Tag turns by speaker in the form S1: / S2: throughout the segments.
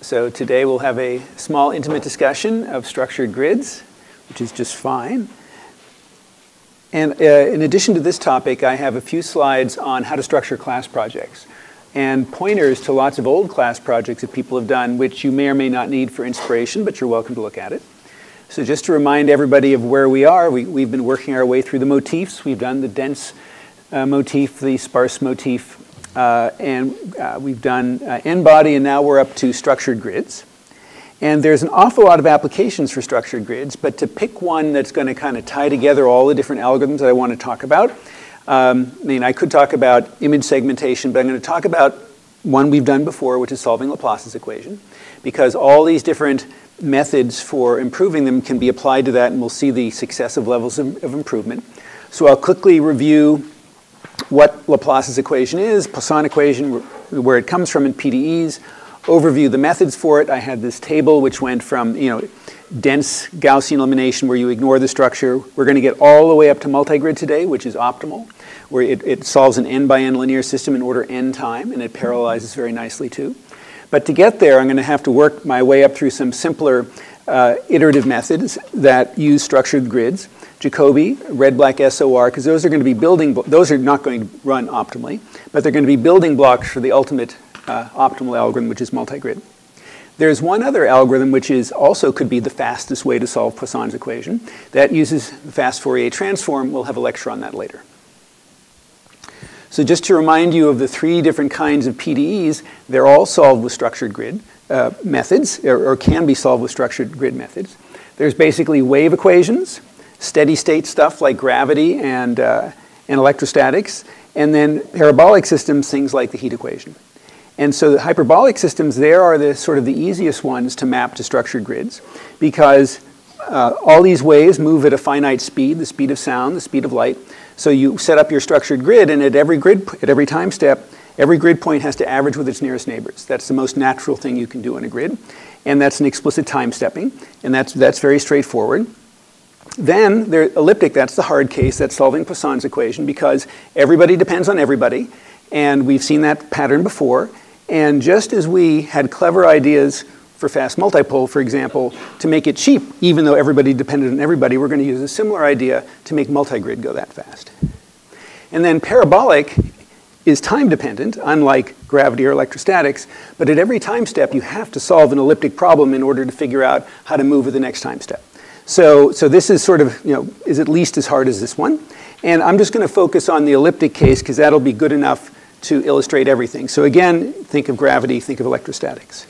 S1: So today we'll have a small intimate discussion of structured grids, which is just fine. And uh, in addition to this topic, I have a few slides on how to structure class projects and pointers to lots of old class projects that people have done, which you may or may not need for inspiration, but you're welcome to look at it. So just to remind everybody of where we are, we, have been working our way through the motifs. We've done the dense uh, motif, the sparse motif, and uh, we've done uh, n-body, and now we're up to structured grids. And there's an awful lot of applications for structured grids, but to pick one that's going to kind of tie together all the different algorithms that I want to talk about, um, I mean, I could talk about image segmentation, but I'm going to talk about one we've done before, which is solving Laplace's equation, because all these different methods for improving them can be applied to that, and we'll see the successive levels of, of improvement. So I'll quickly review what Laplace's equation is, Poisson equation, where it comes from in PDEs, overview the methods for it. I had this table which went from, you know, dense Gaussian elimination where you ignore the structure. We're going to get all the way up to multigrid today, which is optimal, where it, it solves an n by n linear system in order n time, and it parallelizes very nicely too. But to get there, I'm going to have to work my way up through some simpler uh, iterative methods that use structured grids. Jacobi, red, black, SOR, because those are going to be building, those are not going to run optimally, but they're going to be building blocks for the ultimate uh, optimal algorithm, which is multigrid. There's one other algorithm which is also could be the fastest way to solve Poisson's equation. That uses the fast Fourier transform. We'll have a lecture on that later. So just to remind you of the three different kinds of PDEs, they're all solved with structured grid uh, methods, or, or can be solved with structured grid methods. There's basically wave equations, steady state stuff like gravity and, uh, and electrostatics, and then parabolic systems, things like the heat equation. And so the hyperbolic systems there are the sort of the easiest ones to map to structured grids because uh, all these waves move at a finite speed, the speed of sound, the speed of light. So you set up your structured grid, and at every grid, at every time step, every grid point has to average with its nearest neighbors. That's the most natural thing you can do in a grid, and that's an explicit time stepping, and that's that's very straightforward. Then they're elliptic. That's the hard case. That's solving Poisson's equation because everybody depends on everybody, and we've seen that pattern before. And just as we had clever ideas for fast multipole, for example, to make it cheap, even though everybody depended on everybody, we're going to use a similar idea to make multigrid go that fast. And then parabolic is time dependent, unlike gravity or electrostatics, but at every time step you have to solve an elliptic problem in order to figure out how to move at the next time step. So, so this is sort of, you know, is at least as hard as this one. And I'm just going to focus on the elliptic case because that'll be good enough to illustrate everything. So again, think of gravity, think of electrostatics.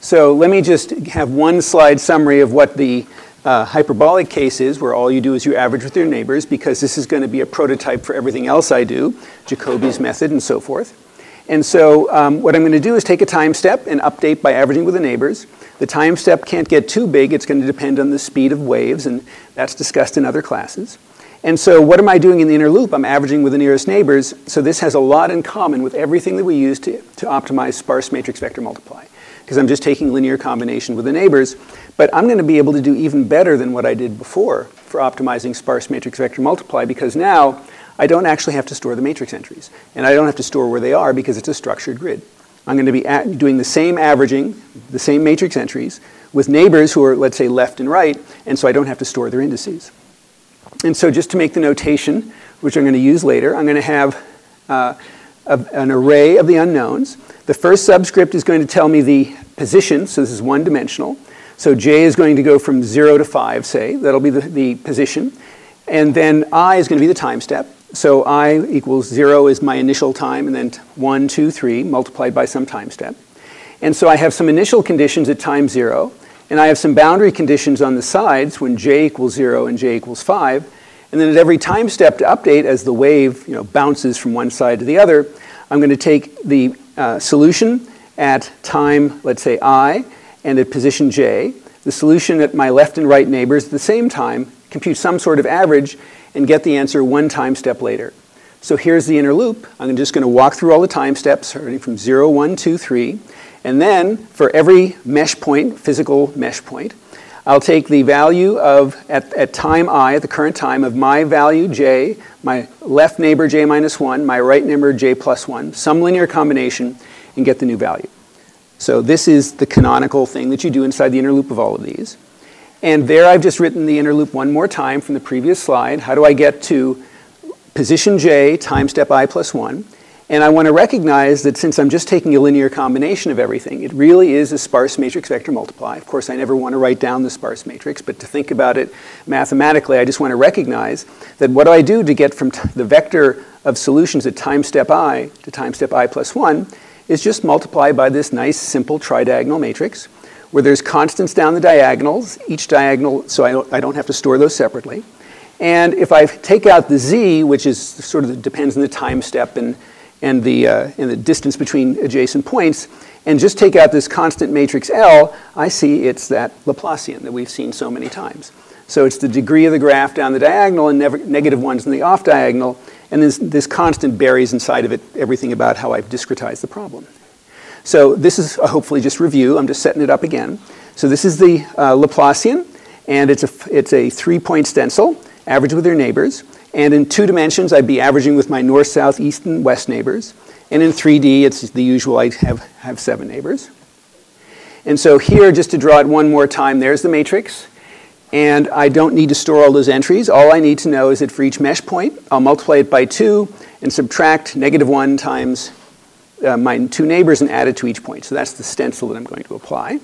S1: So let me just have one slide summary of what the uh, hyperbolic case is, where all you do is you average with your neighbors, because this is going to be a prototype for everything else I do, Jacobi's method and so forth. And so um, what I'm going to do is take a time step and update by averaging with the neighbors. The time step can't get too big. It's going to depend on the speed of waves, and that's discussed in other classes. And so what am I doing in the inner loop? I'm averaging with the nearest neighbors. So this has a lot in common with everything that we use to, to optimize sparse matrix vector multiply. Because I'm just taking linear combination with the neighbors. But I'm going to be able to do even better than what I did before for optimizing sparse matrix vector multiply because now I don't actually have to store the matrix entries. And I don't have to store where they are because it's a structured grid. I'm going to be doing the same averaging, the same matrix entries, with neighbors who are, let's say, left and right, and so I don't have to store their indices. And so just to make the notation, which I'm going to use later, I'm going to have uh, a, an array of the unknowns. The first subscript is going to tell me the position, so this is one dimensional. So j is going to go from 0 to 5, say. That'll be the, the position. And then i is going to be the time step. So i equals 0 is my initial time, and then 1, 2, 3, multiplied by some time step. And so I have some initial conditions at time 0. And I have some boundary conditions on the sides when j equals 0 and j equals 5. And then at every time step to update, as the wave you know, bounces from one side to the other, I'm going to take the uh, solution at time, let's say i, and at position j, the solution at my left and right neighbors at the same time, compute some sort of average, and get the answer one time step later. So here's the inner loop. I'm just going to walk through all the time steps, starting from 0, 1, 2, 3. And then for every mesh point, physical mesh point, I'll take the value of, at, at time i, at the current time, of my value j, my left neighbor j minus 1, my right neighbor j plus 1, some linear combination, and get the new value. So this is the canonical thing that you do inside the inner loop of all of these. And there I've just written the inner loop one more time from the previous slide. How do I get to position j time step i plus 1? And I want to recognize that since I'm just taking a linear combination of everything, it really is a sparse matrix vector multiply. Of course, I never want to write down the sparse matrix, but to think about it mathematically, I just want to recognize that what do I do to get from the vector of solutions at time step i to time step i plus 1 is just multiply by this nice simple tridiagonal matrix where there's constants down the diagonals, each diagonal, so I don't, I don't have to store those separately. And if I take out the z, which is sort of depends on the time step and and the, uh, and the distance between adjacent points, and just take out this constant matrix L, I see it's that Laplacian that we've seen so many times. So it's the degree of the graph down the diagonal and negative ones in the off diagonal, and this, this constant buries inside of it everything about how I've discretized the problem. So this is hopefully just review. I'm just setting it up again. So this is the uh, Laplacian, and it's a, it's a three-point stencil, average with their neighbors. And in two dimensions, I'd be averaging with my north, south, east, and west neighbors. And in 3D, it's the usual, I have, have seven neighbors. And so here, just to draw it one more time, there's the matrix. And I don't need to store all those entries. All I need to know is that for each mesh point, I'll multiply it by 2 and subtract negative 1 times uh, my two neighbors and add it to each point. So that's the stencil that I'm going to apply.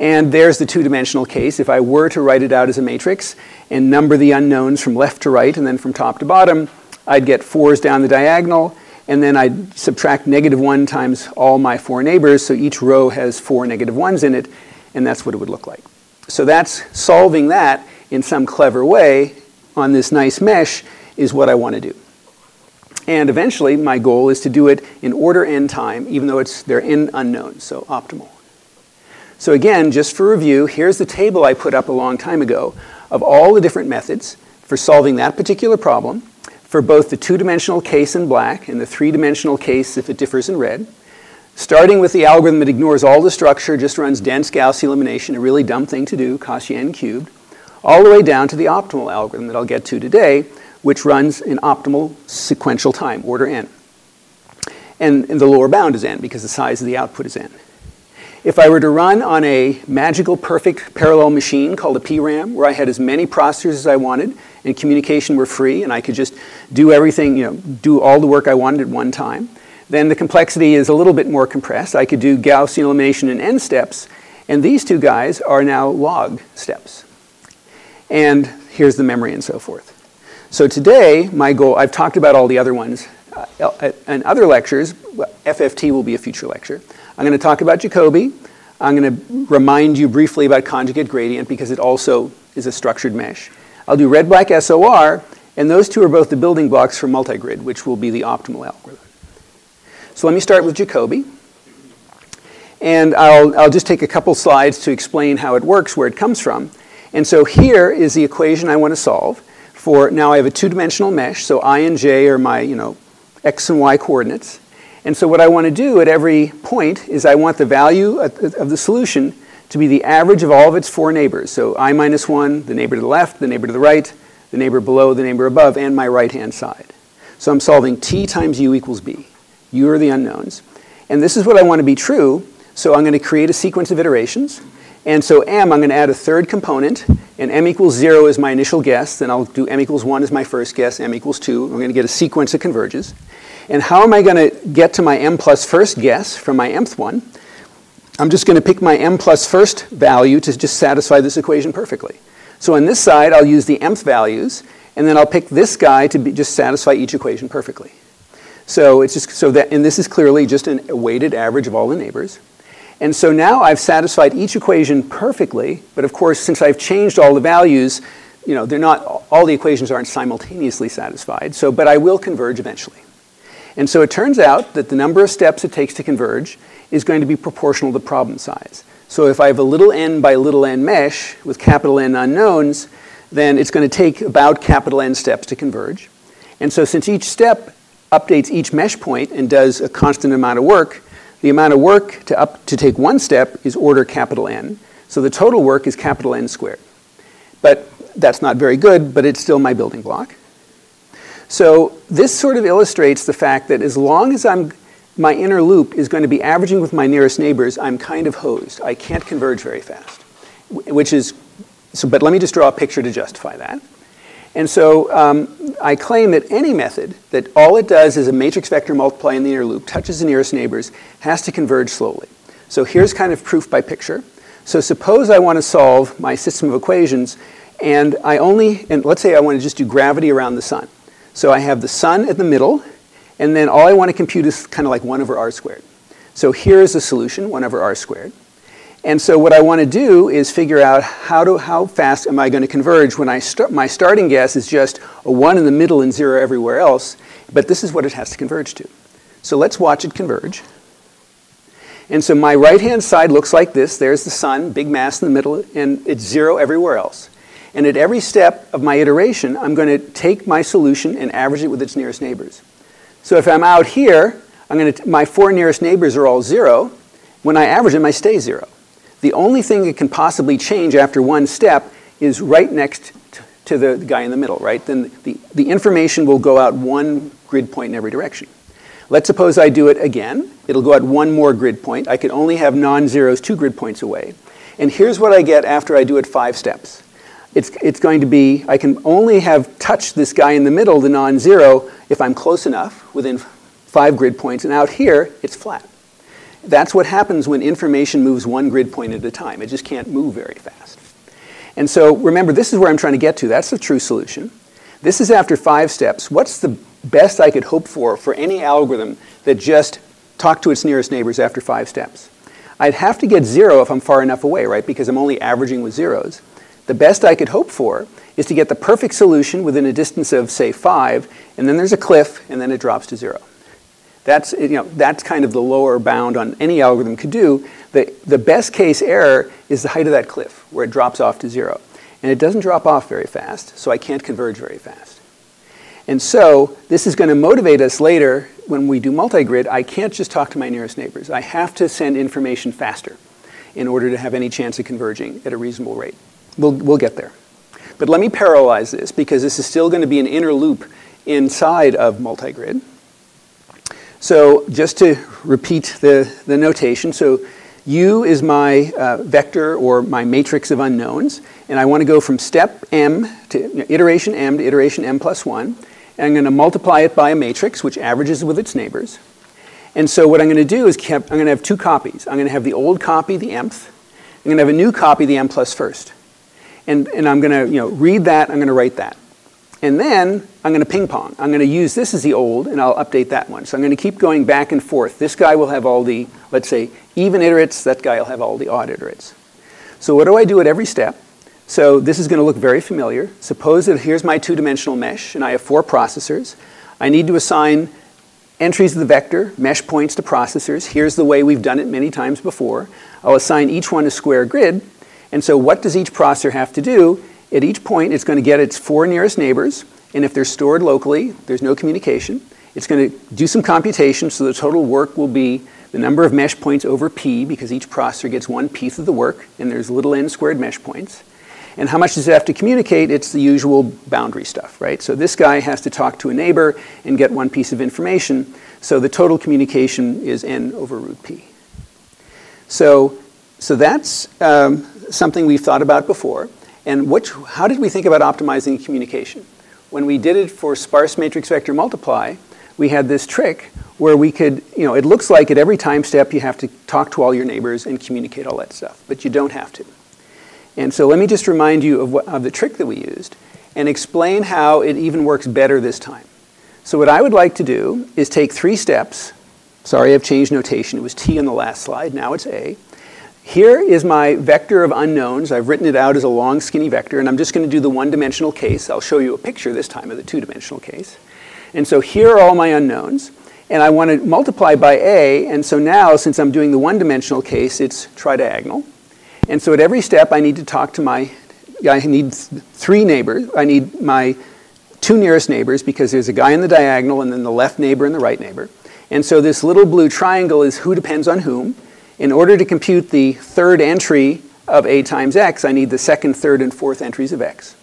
S1: And there's the two-dimensional case. If I were to write it out as a matrix and number the unknowns from left to right and then from top to bottom, I'd get fours down the diagonal, and then I'd subtract negative 1 times all my four neighbors, so each row has four negative 1s in it, and that's what it would look like. So that's solving that in some clever way on this nice mesh is what I want to do. And eventually, my goal is to do it in order n time, even though it's, they're n unknowns, so optimal. So again, just for review, here's the table I put up a long time ago of all the different methods for solving that particular problem for both the two-dimensional case in black and the three-dimensional case if it differs in red. Starting with the algorithm that ignores all the structure, just runs dense Gauss elimination, a really dumb thing to do, costs you n cubed, all the way down to the optimal algorithm that I'll get to today, which runs in optimal sequential time, order n. And, and the lower bound is n because the size of the output is n. If I were to run on a magical perfect parallel machine called a PRAM, where I had as many processors as I wanted and communication were free and I could just do everything, you know, do all the work I wanted at one time, then the complexity is a little bit more compressed. I could do Gaussian elimination in n steps, and these two guys are now log steps. And here's the memory and so forth. So today, my goal, I've talked about all the other ones uh, in other lectures. FFT will be a future lecture. I'm going to talk about Jacobi. I'm going to remind you briefly about conjugate gradient because it also is a structured mesh. I'll do red black SOR, and those two are both the building blocks for multigrid, which will be the optimal algorithm. So let me start with Jacobi. And I'll, I'll just take a couple slides to explain how it works, where it comes from. And so here is the equation I want to solve for, now I have a two-dimensional mesh, so i and j are my, you know, x and y coordinates. And so what I want to do at every point is I want the value of the solution to be the average of all of its four neighbors. So i minus 1, the neighbor to the left, the neighbor to the right, the neighbor below, the neighbor above, and my right-hand side. So I'm solving t times u equals b. u are the unknowns. And this is what I want to be true, so I'm going to create a sequence of iterations. And so m, I'm going to add a third component, and m equals 0 is my initial guess. Then I'll do m equals 1 as my first guess, m equals 2. I'm going to get a sequence that converges. And how am I going to get to my m plus first guess from my mth one? I'm just going to pick my m plus first value to just satisfy this equation perfectly. So on this side, I'll use the mth values, and then I'll pick this guy to be, just satisfy each equation perfectly. So it's just so that, and this is clearly just an, a weighted average of all the neighbors. And so now I've satisfied each equation perfectly, but of course, since I've changed all the values, you know, they're not, all the equations aren't simultaneously satisfied, so, but I will converge eventually. And so it turns out that the number of steps it takes to converge is going to be proportional to the problem size. So if I have a little n by little n mesh with capital N unknowns, then it's going to take about capital N steps to converge. And so since each step updates each mesh point and does a constant amount of work, the amount of work to, up, to take one step is order capital N. So the total work is capital N squared. But that's not very good, but it's still my building block. So this sort of illustrates the fact that as long as I'm my inner loop is going to be averaging with my nearest neighbors, I'm kind of hosed. I can't converge very fast, which is, so, but let me just draw a picture to justify that. And so um, I claim that any method that all it does is a matrix vector multiply in the inner loop, touches the nearest neighbors, has to converge slowly. So here's kind of proof by picture. So suppose I want to solve my system of equations and I only, and let's say I want to just do gravity around the sun. So I have the sun at the middle, and then all I want to compute is kind of like 1 over r squared. So here's the solution, 1 over r squared. And so what I want to do is figure out how, to, how fast am I going to converge when I start, my starting guess is just a 1 in the middle and 0 everywhere else, but this is what it has to converge to. So let's watch it converge. And so my right-hand side looks like this. There's the sun, big mass in the middle, and it's 0 everywhere else. And at every step of my iteration, I'm going to take my solution and average it with its nearest neighbors. So if I'm out here, I'm going to my four nearest neighbors are all 0. When I average them, I stay 0. The only thing that can possibly change after one step is right next to the guy in the middle, right? Then the, the information will go out one grid point in every direction. Let's suppose I do it again. It'll go out one more grid point. I could only have non-zeros two grid points away. And here's what I get after I do it five steps. It's, it's going to be, I can only have touched this guy in the middle, the non-zero, if I'm close enough, within five grid points. And out here, it's flat. That's what happens when information moves one grid point at a time. It just can't move very fast. And so remember, this is where I'm trying to get to. That's the true solution. This is after five steps. What's the best I could hope for for any algorithm that just talked to its nearest neighbors after five steps? I'd have to get zero if I'm far enough away, right? Because I'm only averaging with zeros. The best I could hope for is to get the perfect solution within a distance of, say, five, and then there's a cliff, and then it drops to zero. That's, you know, that's kind of the lower bound on any algorithm could do. The, the best case error is the height of that cliff, where it drops off to zero. And it doesn't drop off very fast, so I can't converge very fast. And so this is going to motivate us later when we do multigrid. I can't just talk to my nearest neighbors. I have to send information faster in order to have any chance of converging at a reasonable rate. We'll, we'll get there. But let me parallelize this because this is still going to be an inner loop inside of multigrid. So just to repeat the, the notation, so U is my uh, vector or my matrix of unknowns, and I want to go from step m to you know, iteration m to iteration m plus 1, and I'm going to multiply it by a matrix which averages with its neighbors. And so what I'm going to do is keep, I'm going to have two copies. I'm going to have the old copy, the mth. I'm going to have a new copy, the m plus first. And, and I'm going to you know, read that, I'm going to write that. And then I'm going to ping pong. I'm going to use this as the old, and I'll update that one. So I'm going to keep going back and forth. This guy will have all the, let's say, even iterates. That guy will have all the odd iterates. So what do I do at every step? So this is going to look very familiar. Suppose that here's my two-dimensional mesh, and I have four processors. I need to assign entries of the vector, mesh points to processors. Here's the way we've done it many times before. I'll assign each one a square grid. And so what does each processor have to do? At each point, it's going to get its four nearest neighbors, and if they're stored locally, there's no communication. It's going to do some computation, so the total work will be the number of mesh points over p, because each processor gets one piece of the work, and there's little n squared mesh points. And how much does it have to communicate? It's the usual boundary stuff, right? So this guy has to talk to a neighbor and get one piece of information. So the total communication is n over root p. So, so that's um, something we've thought about before. And which, how did we think about optimizing communication? When we did it for sparse matrix vector multiply, we had this trick where we could, you know, it looks like at every time step you have to talk to all your neighbors and communicate all that stuff, but you don't have to. And so let me just remind you of, what, of the trick that we used and explain how it even works better this time. So what I would like to do is take three steps. Sorry, I've changed notation. It was T on the last slide. Now it's A. Here is my vector of unknowns. I've written it out as a long, skinny vector, and I'm just going to do the one-dimensional case. I'll show you a picture this time of the two-dimensional case. And so here are all my unknowns, and I want to multiply by A, and so now, since I'm doing the one-dimensional case, it's tridiagonal. And so at every step, I need to talk to my, I need three neighbors. I need my two nearest neighbors, because there's a guy in the diagonal, and then the left neighbor and the right neighbor. And so this little blue triangle is who depends on whom. In order to compute the third entry of a times x, I need the second, third, and fourth entries of x.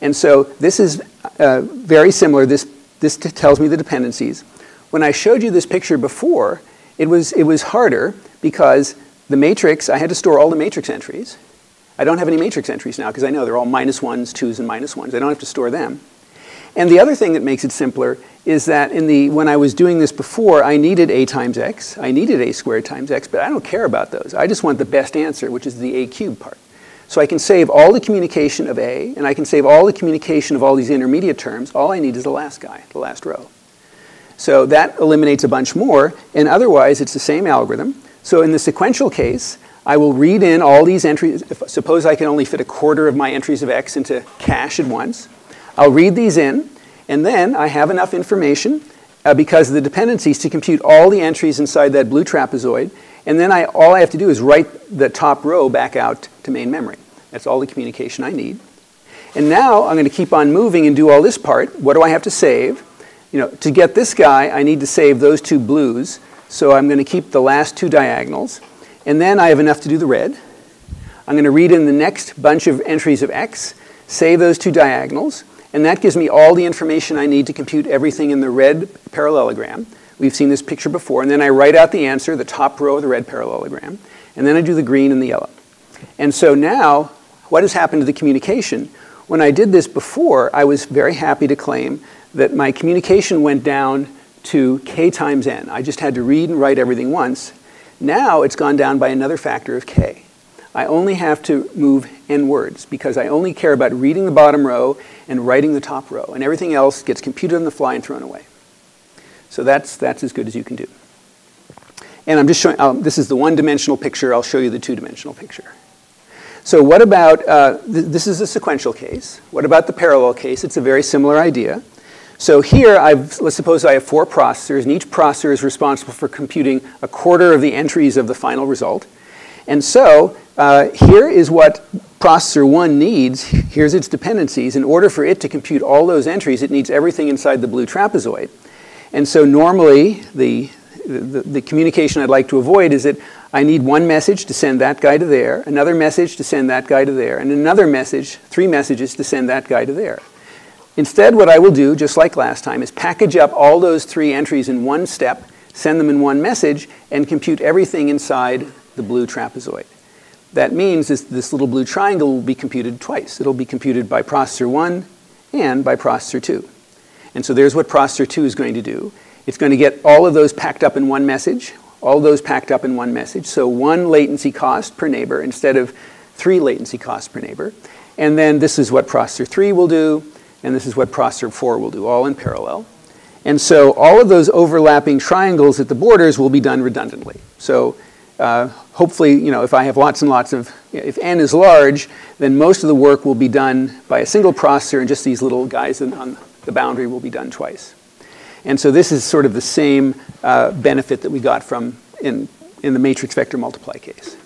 S1: And so this is uh, very similar. This, this tells me the dependencies. when I showed you this picture before, it was, it was harder because the matrix, I had to store all the matrix entries. I don't have any matrix entries now because I know they're all minus ones, twos, and minus ones. I don't have to store them. And the other thing that makes it simpler is that in the, when I was doing this before, I needed a times x, I needed a squared times x, but I don't care about those. I just want the best answer, which is the a cubed part. So I can save all the communication of a, and I can save all the communication of all these intermediate terms. All I need is the last guy, the last row. So that eliminates a bunch more, and otherwise it's the same algorithm. So in the sequential case, I will read in all these entries. If, suppose I can only fit a quarter of my entries of x into cache at once. I'll read these in, and then I have enough information uh, because of the dependencies to compute all the entries inside that blue trapezoid. And then I, all I have to do is write the top row back out to main memory. That's all the communication I need. And now I'm going to keep on moving and do all this part. What do I have to save? You know, to get this guy, I need to save those two blues. So I'm going to keep the last two diagonals. And then I have enough to do the red. I'm going to read in the next bunch of entries of x, save those two diagonals, and that gives me all the information I need to compute everything in the red parallelogram. We've seen this picture before. And then I write out the answer, the top row of the red parallelogram. And then I do the green and the yellow. And so now, what has happened to the communication? When I did this before, I was very happy to claim that my communication went down to k times n. I just had to read and write everything once. Now it's gone down by another factor of k. I only have to move n words because I only care about reading the bottom row and writing the top row, and everything else gets computed on the fly and thrown away. So that's, that's as good as you can do. And I'm just showing, um, this is the one-dimensional picture. I'll show you the two-dimensional picture. So what about, uh, th this is a sequential case. What about the parallel case? It's a very similar idea. So here, I've, let's suppose I have four processors, and each processor is responsible for computing a quarter of the entries of the final result. And so uh, here is what processor one needs. Here's its dependencies. In order for it to compute all those entries, it needs everything inside the blue trapezoid. And so normally, the, the, the communication I'd like to avoid is that I need one message to send that guy to there, another message to send that guy to there, and another message, three messages to send that guy to there. Instead, what I will do, just like last time, is package up all those three entries in one step, send them in one message, and compute everything inside the blue trapezoid. That means is this little blue triangle will be computed twice. It'll be computed by processor 1 and by processor 2. And so there's what processor 2 is going to do. It's going to get all of those packed up in one message, all those packed up in one message, so one latency cost per neighbor instead of three latency costs per neighbor. And then this is what processor 3 will do, and this is what processor 4 will do, all in parallel. And so all of those overlapping triangles at the borders will be done redundantly. So uh, hopefully, you know, if I have lots and lots of, if n is large, then most of the work will be done by a single processor and just these little guys on the boundary will be done twice. And so this is sort of the same uh, benefit that we got from in, in the matrix vector multiply case.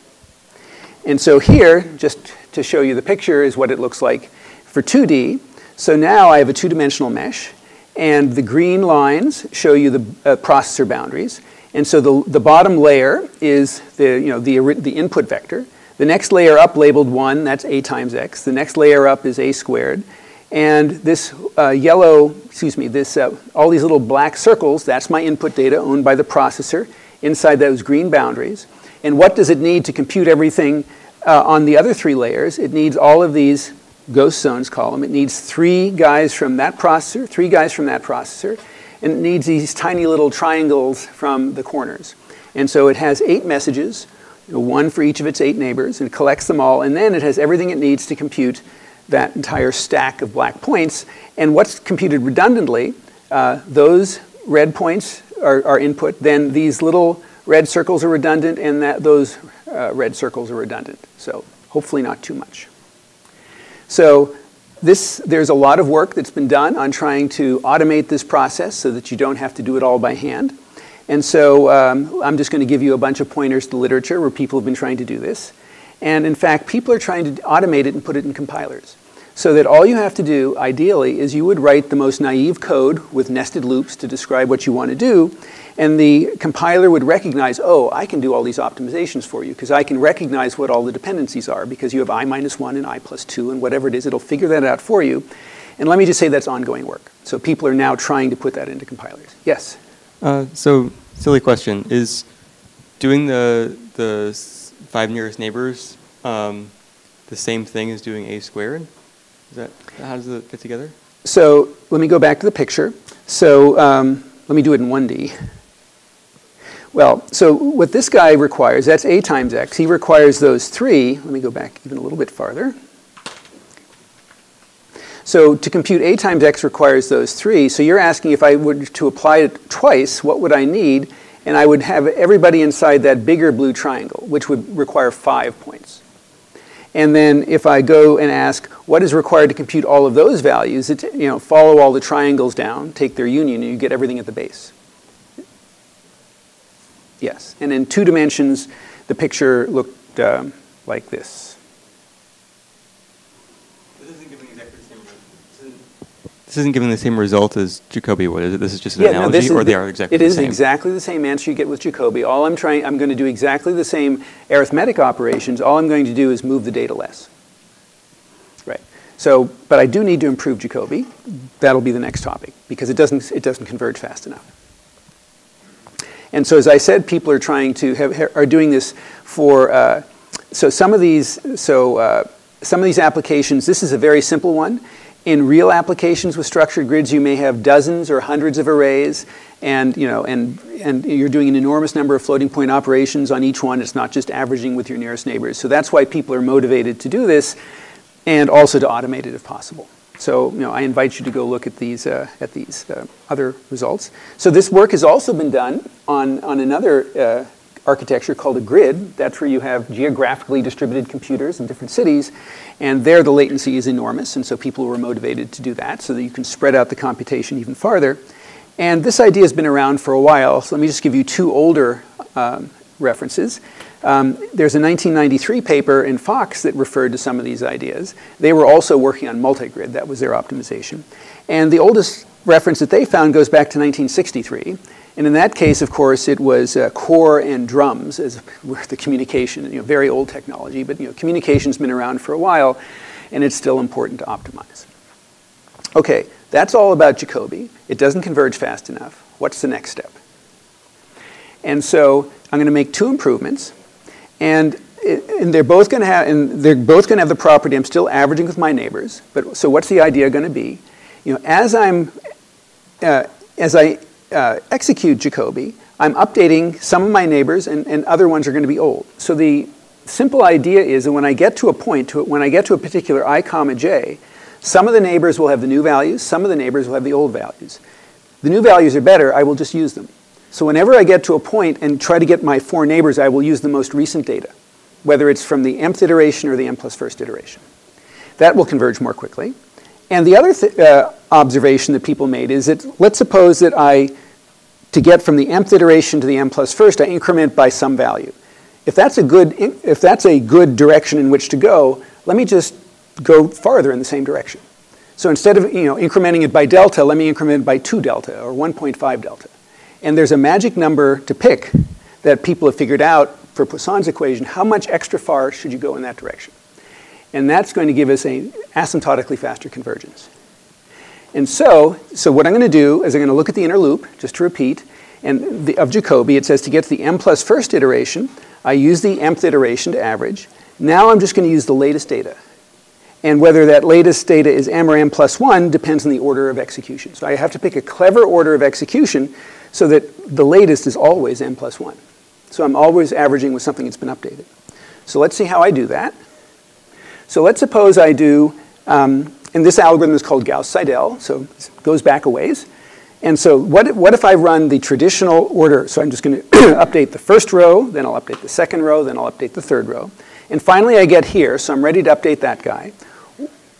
S1: And so here, just to show you the picture, is what it looks like for 2D. So now I have a two-dimensional mesh, and the green lines show you the uh, processor boundaries. And so the, the bottom layer is the, you know, the, the input vector. The next layer up labeled 1, that's a times x. The next layer up is a squared. And this uh, yellow, excuse me, this, uh, all these little black circles, that's my input data owned by the processor inside those green boundaries. And what does it need to compute everything uh, on the other three layers? It needs all of these ghost zones column. It needs three guys from that processor, three guys from that processor, and it needs these tiny little triangles from the corners. And so it has eight messages, one for each of its eight neighbors, and collects them all, and then it has everything it needs to compute that entire stack of black points. And what's computed redundantly, uh, those red points are, are, input, then these little red circles are redundant, and that, those uh, red circles are redundant. So hopefully not too much. So this, there's a lot of work that's been done on trying to automate this process so that you don't have to do it all by hand. And so um, I'm just going to give you a bunch of pointers to literature where people have been trying to do this. And in fact, people are trying to automate it and put it in compilers. So that all you have to do, ideally, is you would write the most naive code with nested loops to describe what you want to do, and the compiler would recognize, oh, I can do all these optimizations for you because I can recognize what all the dependencies are because you have i minus 1 and i plus 2 and whatever it is, it'll figure that out for you. And let me just say that's ongoing work. So people are now trying to put that into compilers. Yes?
S2: Uh, so, silly question. Is doing the, the five nearest neighbors um, the same thing as doing a squared? Is that, how does it fit together?
S1: So let me go back to the picture. So um, let me do it in 1D. Well, so what this guy requires, that's a times x. He requires those three. Let me go back even a little bit farther. So to compute a times x requires those three. So you're asking if I were to apply it twice, what would I need? And I would have everybody inside that bigger blue triangle, which would require five points. And then if I go and ask what is required to compute all of those values, it, you know, follow all the triangles down, take their union, and you get everything at the base. Yes, and in two dimensions, the picture looked um, like this.
S2: This isn't giving the same result as Jacobi would, is it? This is just an yeah, analogy,
S1: no,
S2: or they are exactly the
S1: same? It is exactly the same answer you get with Jacobi. All I'm trying, I'm going to do exactly the same arithmetic operations. All I'm going to do is move the data less. Right. So, but I do need to improve Jacobi. That'll be the next topic because it doesn't, it doesn't converge fast enough. And so, as I said, people are trying to have, are doing this for. Uh, so some of these, so uh, some of these applications. This is a very simple one in real applications with structured grids, you may have dozens or hundreds of arrays, and you know, and and you're doing an enormous number of floating point operations on each one. It's not just averaging with your nearest neighbors. So that's why people are motivated to do this, and also to automate it if possible. So you know, I invite you to go look at these uh, at these uh, other results. So this work has also been done on on another. Architecture called a grid. That's where you have geographically distributed computers in different cities, and there the latency is enormous, and so people were motivated to do that so that you can spread out the computation even farther. And this idea has been around for a while, so let me just give you two older um, references. Um, there's a 1993 paper in Fox that referred to some of these ideas. They were also working on multigrid, that was their optimization. And the oldest reference that they found goes back to 1963. And in that case, of course, it was uh, core and drums as the communication, you know, very old technology, but you know, communication's been around for a while, and it's still important to optimize. Okay, that's all about Jacobi. It doesn't converge fast enough. What's the next step? And so I'm going to make two improvements, and, and they're both going to have and they're both going to have the property. I'm still averaging with my neighbors, but so what's the idea going to be? You know, as I'm uh, as I uh, execute Jacobi, I'm updating some of my neighbors and, and other ones are going to be old. So the simple idea is that when I get to a point, to, when I get to a particular i comma j, some of the neighbors will have the new values, some of the neighbors will have the old values. The new values are better, I will just use them. So whenever I get to a point and try to get my four neighbors, I will use the most recent data, whether it's from the mth iteration or the m plus first iteration. That will converge more quickly. And the other th uh, observation that people made is that let's suppose that I, to get from the mth iteration to the m plus first, I increment by some value. If that's a good, if that's a good direction in which to go, let me just go farther in the same direction. So instead of you know, incrementing it by delta, let me increment it by 2 delta or 1.5 delta. And there's a magic number to pick that people have figured out for Poisson's equation. How much extra far should you go in that direction? And that's going to give us a asymptotically faster convergence. And so, so what I'm going to do is I'm going to look at the inner loop, just to repeat, and the, of Jacobi, it says to get to the m plus first iteration, I use the mth iteration to average. Now I'm just going to use the latest data. And whether that latest data is m or m plus 1 depends on the order of execution. So I have to pick a clever order of execution so that the latest is always m plus 1. So I'm always averaging with something that's been updated. So let's see how I do that. So let's suppose I do, um, and this algorithm is called Gauss-Seidel, so it goes back a ways. And so what, what if I run the traditional order? So I'm just going to update the first row, then I'll update the second row, then I'll update the third row. And finally I get here, so I'm ready to update that guy.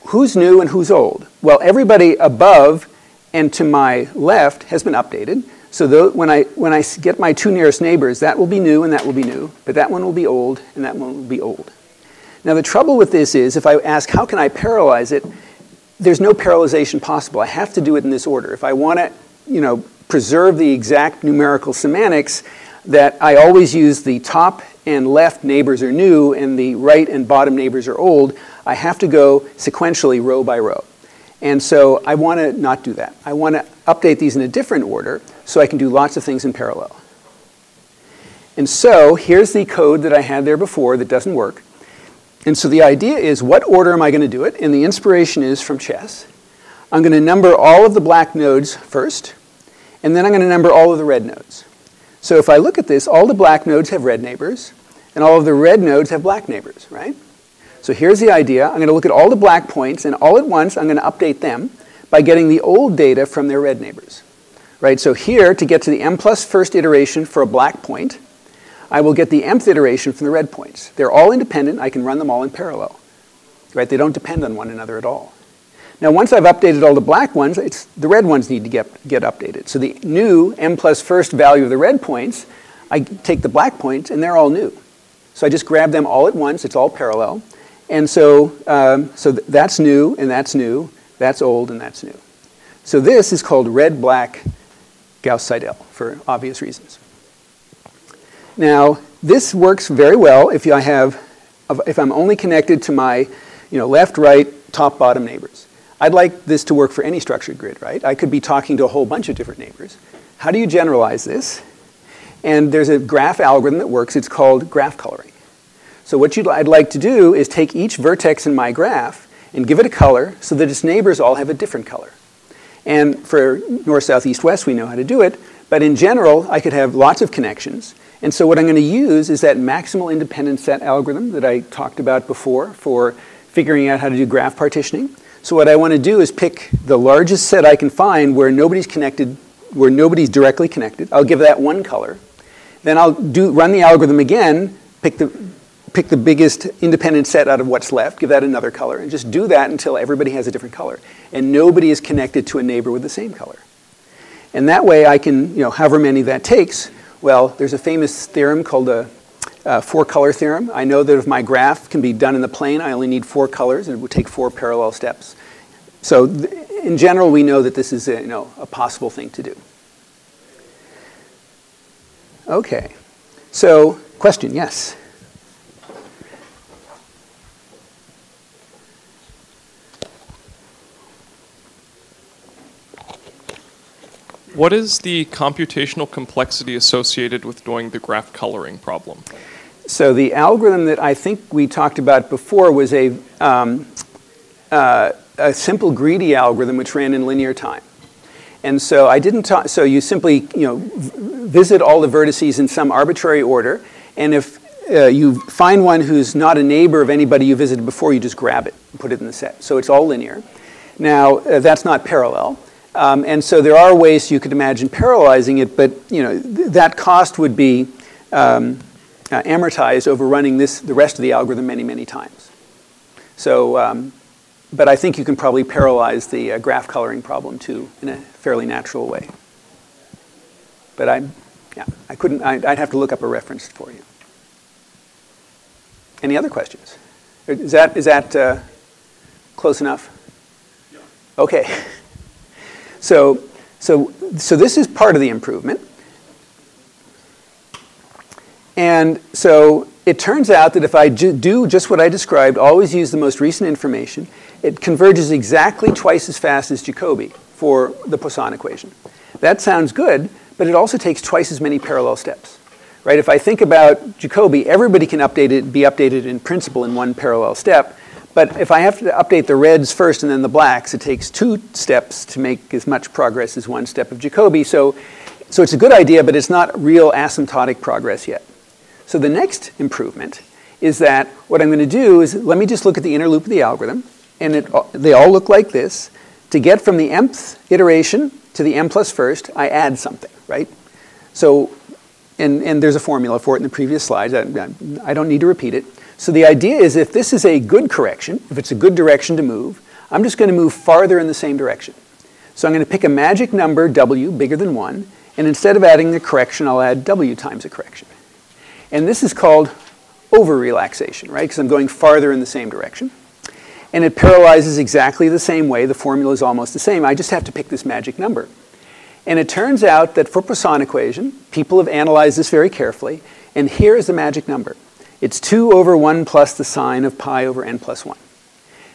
S1: Who's new and who's old? Well, everybody above and to my left has been updated. So when, I, when I get my two nearest neighbors, that will be new and that will be new, but that one will be old and that one will be old. Now the trouble with this is if I ask how can I parallelize it, there's no parallelization possible. I have to do it in this order. If I want to you know, preserve the exact numerical semantics, that I always use the top and left neighbors are new and the right and bottom neighbors are old, I have to go sequentially row by row. And so I want to not do that. I want to update these in a different order so I can do lots of things in parallel. And so here's the code that I had there before that doesn't work. And so the idea is what order am I going to do it? And the inspiration is from chess. I'm going to number all of the black nodes first, and then I'm going to number all of the red nodes. So if I look at this, all the black nodes have red neighbors, and all of the red nodes have black neighbors, right? So here's the idea. I'm going to look at all the black points, and all at once I'm going to update them by getting the old data from their red neighbors. Right? So here, to get to the m plus first iteration for a black point, I will get the mth iteration from the red points. They're all independent. I can run them all in parallel. Right? They don't depend on one another at all. Now, once I've updated all the black ones, it's, the red ones need to get, get updated. So the new m plus first value of the red points, I take the black points, and they're all new. So I just grab them all at once. It's all parallel. And so, um, so th that's new, and that's new, that's old, and that's new. So this is called red-black Gauss-Seidel for obvious reasons. Now, this works very well if I have, if I'm only connected to my, you know, left, right, top, bottom neighbors. I'd like this to work for any structured grid, right? I could be talking to a whole bunch of different neighbors. How do you generalize this? And there's a graph algorithm that works. It's called graph coloring. So what I'd like to do is take each vertex in my graph and give it a color so that its neighbors all have a different color. And for north, south, east, west, we know how to do it. But in general, I could have lots of connections. And so what I'm going to use is that maximal independent set algorithm that I talked about before for figuring out how to do graph partitioning. So what I want to do is pick the largest set I can find where nobody's connected, where nobody's directly connected. I'll give that one color. Then I'll do, run the algorithm again, pick the, pick the biggest independent set out of what's left, give that another color, and just do that until everybody has a different color. And nobody is connected to a neighbor with the same color. And that way I can, you know, however many that takes, well, there's a famous theorem called the uh, four-color theorem. I know that if my graph can be done in the plane, I only need four colors, and it would take four parallel steps. So in general, we know that this is a, you know, a possible thing to do. Okay. So question, yes?
S3: What is the computational complexity associated with doing the graph coloring problem?
S1: So the algorithm that I think we talked about before was a, um, uh, a simple greedy algorithm which ran in linear time. And so I didn't talk, so you simply, you know, visit all the vertices in some arbitrary order, and if uh, you find one who's not a neighbor of anybody you visited before, you just grab it and put it in the set. So it's all linear. Now, uh, that's not parallel. Um, and so there are ways you could imagine parallelizing it, but you know th that cost would be um, uh, amortized over running this, the rest of the algorithm many, many times. So, um, but I think you can probably parallelize the uh, graph coloring problem too in a fairly natural way. But I, yeah, I couldn't, I, would have to look up a reference for you. Any other questions? Is that, is that uh, close enough? Yeah. Okay. So, so, so this is part of the improvement. And so it turns out that if I do just what I described, always use the most recent information, it converges exactly twice as fast as Jacobi for the Poisson equation. That sounds good, but it also takes twice as many parallel steps. Right? If I think about Jacobi, everybody can update it, be updated in principle in one parallel step. But if I have to update the reds first and then the blacks, it takes two steps to make as much progress as one step of Jacobi. So, so it's a good idea, but it's not real asymptotic progress yet. So the next improvement is that what I'm going to do is let me just look at the inner loop of the algorithm, and it, they all look like this. To get from the mth iteration to the m plus first, I add something, right? So, and, and there's a formula for it in the previous slides. I, I don't need to repeat it. So the idea is if this is a good correction, if it's a good direction to move, I'm just going to move farther in the same direction. So I'm going to pick a magic number, w, bigger than 1, and instead of adding the correction, I'll add w times a correction. And this is called over-relaxation, right? Because I'm going farther in the same direction. And it parallelizes exactly the same way. The formula is almost the same. I just have to pick this magic number. And it turns out that for Poisson equation, people have analyzed this very carefully, and here is the magic number. It's 2 over 1 plus the sine of pi over n plus 1.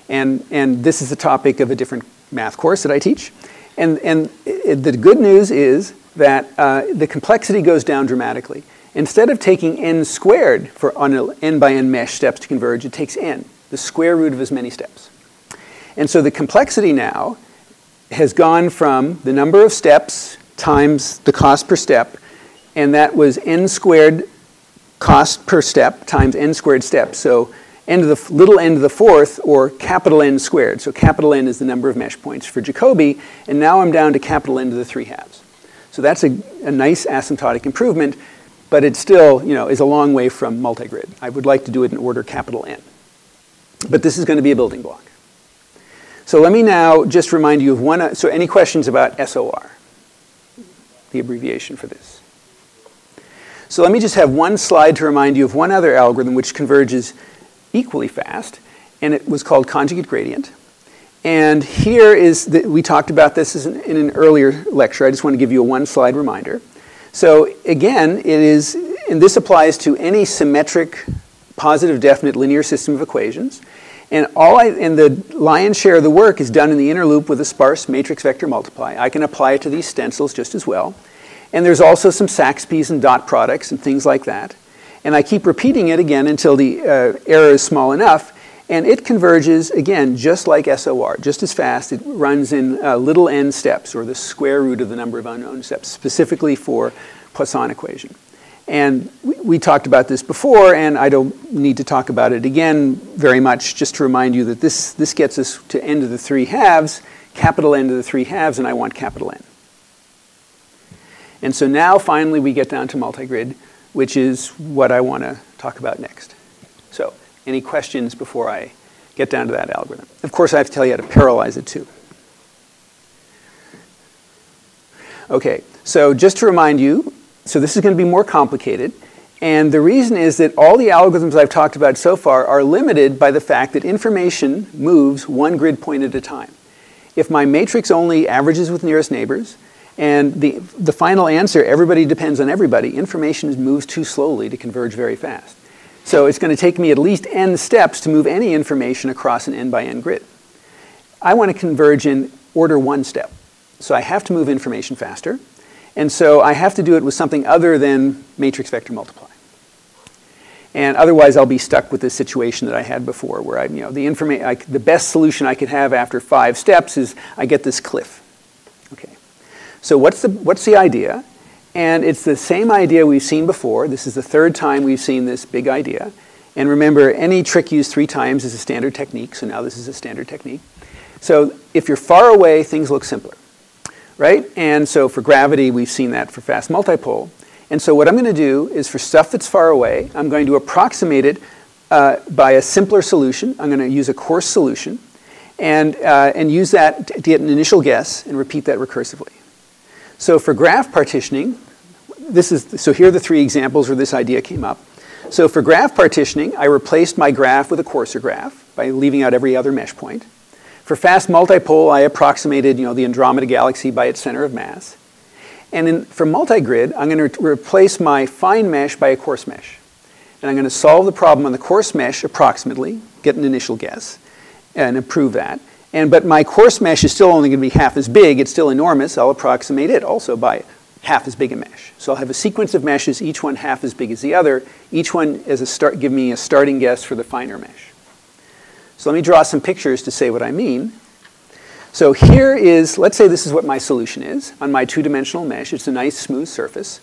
S1: And, and this is the topic of a different math course that I teach. And, and it, the good news is that uh, the complexity goes down dramatically. Instead of taking n squared for n by n mesh steps to converge, it takes n, the square root of as many steps. And so the complexity now has gone from the number of steps times the cost per step, and that was n squared cost per step times n squared steps. So n to the little n to the fourth, or capital N squared. So capital N is the number of mesh points for Jacobi, and now I'm down to capital N to the three halves. So that's a, a nice asymptotic improvement, but it still you know, is a long way from multigrid. I would like to do it in order capital N. But this is going to be a building block. So let me now just remind you of one, uh, so any questions about SOR, the abbreviation for this? So let me just have one slide to remind you of one other algorithm which converges equally fast, and it was called conjugate gradient. And here is, the, we talked about this in, an earlier lecture. I just want to give you a one slide reminder. So again, it is, and this applies to any symmetric, positive, definite linear system of equations. And all I, and the lion's share of the work is done in the inner loop with a sparse matrix vector multiply. I can apply it to these stencils just as well. And there's also some SAXPYs and dot products and things like that. And I keep repeating it again until the uh, error is small enough. And it converges, again, just like SOR, just as fast. It runs in uh, little n steps, or the square root of the number of unknown steps, specifically for Poisson equation. And we, we, talked about this before, and I don't need to talk about it again very much, just to remind you that this, this gets us to n to the 3 halves, capital N to the 3 halves, and I want capital N. And so now finally we get down to multigrid, which is what I want to talk about next. So any questions before I get down to that algorithm? Of course, I have to tell you how to parallelize it too. Okay, so just to remind you, so this is going to be more complicated. And the reason is that all the algorithms I've talked about so far are limited by the fact that information moves one grid point at a time. If my matrix only averages with nearest neighbors, and the, the final answer, everybody depends on everybody, information moves too slowly to converge very fast. So it's going to take me at least n steps to move any information across an n by n grid. I want to converge in order one step. So I have to move information faster. And so I have to do it with something other than matrix vector multiply. And otherwise, I'll be stuck with this situation that I had before, where I, you know, the, informa- the best solution I could have after five steps is I get this cliff. So what's the, what's the idea? And it's the same idea we've seen before. This is the third time we've seen this big idea. And remember, any trick used three times is a standard technique, so now this is a standard technique. So if you're far away, things look simpler, right? And so for gravity, we've seen that for fast multipole. And so what I'm going to do is for stuff that's far away, I'm going to approximate it uh, by a simpler solution. I'm going to use a coarse solution and, uh, and use that to get an initial guess and repeat that recursively. So for graph partitioning, this is, so here are the three examples where this idea came up. So for graph partitioning, I replaced my graph with a coarser graph by leaving out every other mesh point. For fast multipole, I approximated you know, the Andromeda galaxy by its center of mass. And in, for multigrid, I'm going to replace my fine mesh by a coarse mesh. And I'm going to solve the problem on the coarse mesh approximately, get an initial guess, and improve that. And, but my coarse mesh is still only going to be half as big. It's still enormous. I'll approximate it also by half as big a mesh. So I'll have a sequence of meshes, each one half as big as the other. Each one as a start, give me a starting guess for the finer mesh. So let me draw some pictures to say what I mean. So here is, let's say this is what my solution is on my two-dimensional mesh. It's a nice smooth surface.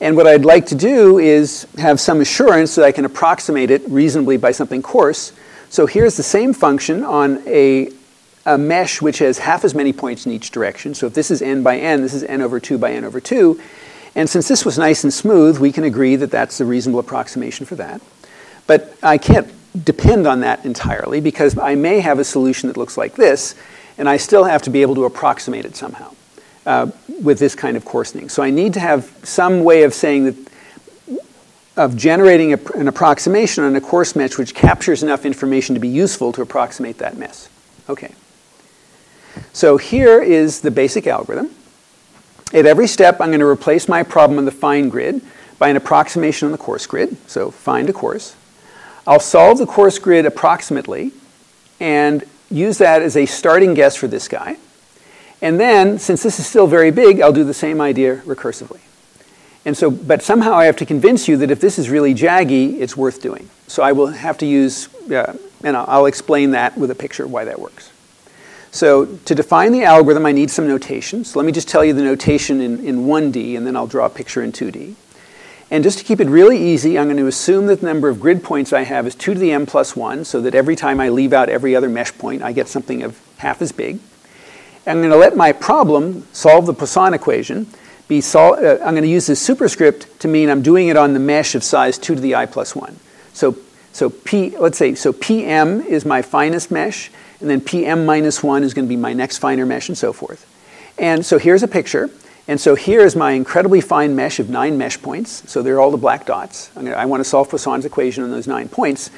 S1: And what I'd like to do is have some assurance that I can approximate it reasonably by something coarse. So here's the same function on a a mesh which has half as many points in each direction. So if this is n by n, this is n over 2 by n over 2. And since this was nice and smooth, we can agree that that's a reasonable approximation for that. But I can't depend on that entirely because I may have a solution that looks like this, and I still have to be able to approximate it somehow uh, with this kind of coarsening. So I need to have some way of saying that of generating a, an approximation on a coarse mesh which captures enough information to be useful to approximate that mess. Okay. So here is the basic algorithm. At every step, I'm going to replace my problem on the fine grid by an approximation on the coarse grid. So find a coarse. I'll solve the coarse grid approximately. And use that as a starting guess for this guy. And then, since this is still very big, I'll do the same idea recursively. And so, but somehow I have to convince you that if this is really jaggy, it's worth doing. So I will have to use, uh, and I'll, explain that with a picture of why that works. So to define the algorithm, I need some notation. So let me just tell you the notation in, in 1D, and then I'll draw a picture in 2D. And just to keep it really easy, I'm going to assume that the number of grid points I have is 2 to the m plus 1, so that every time I leave out every other mesh point, I get something of half as big. I'm going to let my problem solve the Poisson equation. Be sol- uh, I'm going to use this superscript to mean I'm doing it on the mesh of size 2 to the i plus 1. So, so P, let's say, so PM is my finest mesh, and then PM minus 1 is going to be my next finer mesh, and so forth. And so here's a picture. And so here is my incredibly fine mesh of nine mesh points. So they're all the black dots. Gonna, i want to solve Poisson's equation on those nine points.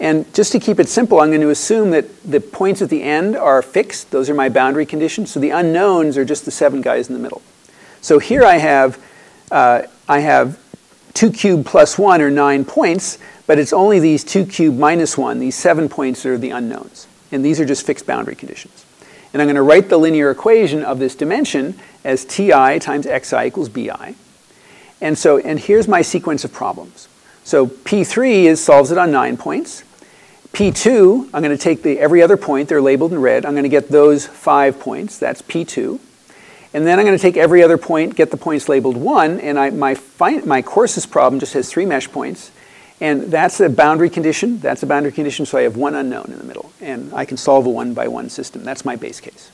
S1: And just to keep it simple, I'm going to assume that the points at the end are fixed. Those are my boundary conditions. So the unknowns are just the seven guys in the middle. So here I have, uh, I have 2 cubed plus 1 or 9 points, but it's only these 2 cubed minus 1, these 7 points that are the unknowns. And these are just fixed boundary conditions. And I'm going to write the linear equation of this dimension as ti times xi equals bi. And so, and here's my sequence of problems. So P3 is solves it on nine points. P2, I'm going to take the every other point, they're labeled in red. I'm going to get those five points. That's P2. And then I'm going to take every other point, get the points labeled 1, and I, my, my coarses problem just has three mesh points. And that's a boundary condition. That's a boundary condition, so I have one unknown in the middle. And I can solve a one by one system. That's my base case.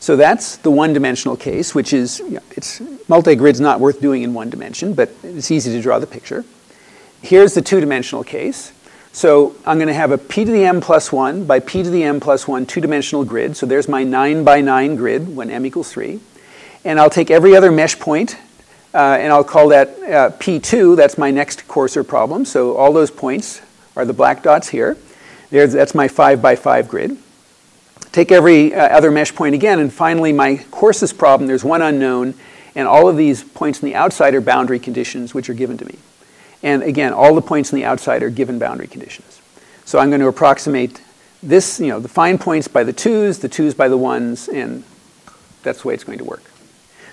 S1: So that's the one-dimensional case, which is, you know, it's multi-grid's not worth doing in one dimension, but it's easy to draw the picture. Here's the two-dimensional case. So I'm going to have a p to the m plus 1 by p to the m plus 1 two-dimensional grid. So there's my 9 by 9 grid when m equals 3. And I'll take every other mesh point uh, and I'll call that uh, P2. That's my next coarser problem. So all those points are the black dots here. There's, that's my 5 by 5 grid. Take every uh, other mesh point again, and finally my coarsest problem, there's one unknown, and all of these points in the outside are boundary conditions which are given to me. And again, all the points in the outside are given boundary conditions. So I'm going to approximate this, you know, the fine points by the twos, the twos by the ones, and that's the way it's going to work.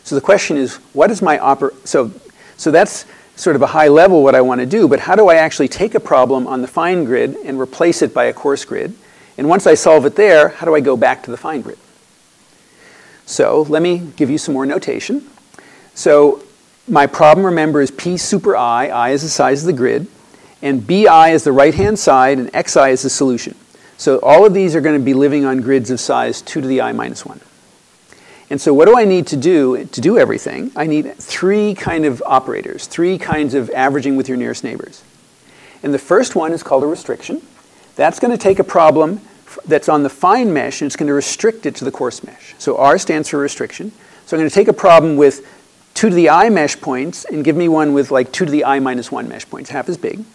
S1: So the question is, what is my oper? So, so that's sort of a high level what I want to do, but how do I actually take a problem on the fine grid and replace it by a coarse grid? And once I solve it there, how do I go back to the fine grid? So let me give you some more notation. So my problem, remember, is P super I. I is the size of the grid. And BI is the right-hand side, and XI is the solution. So all of these are going to be living on grids of size 2 to the i minus 1. And so what do I need to do to do everything? I need three kind of operators, three kinds of averaging with your nearest neighbors. And the first one is called a restriction. That's going to take a problem that's on the fine mesh and it's going to restrict it to the coarse mesh. So R stands for restriction. So I'm going to take a problem with 2 to the i mesh points and give me one with like 2 to the i minus 1 mesh points, half as big.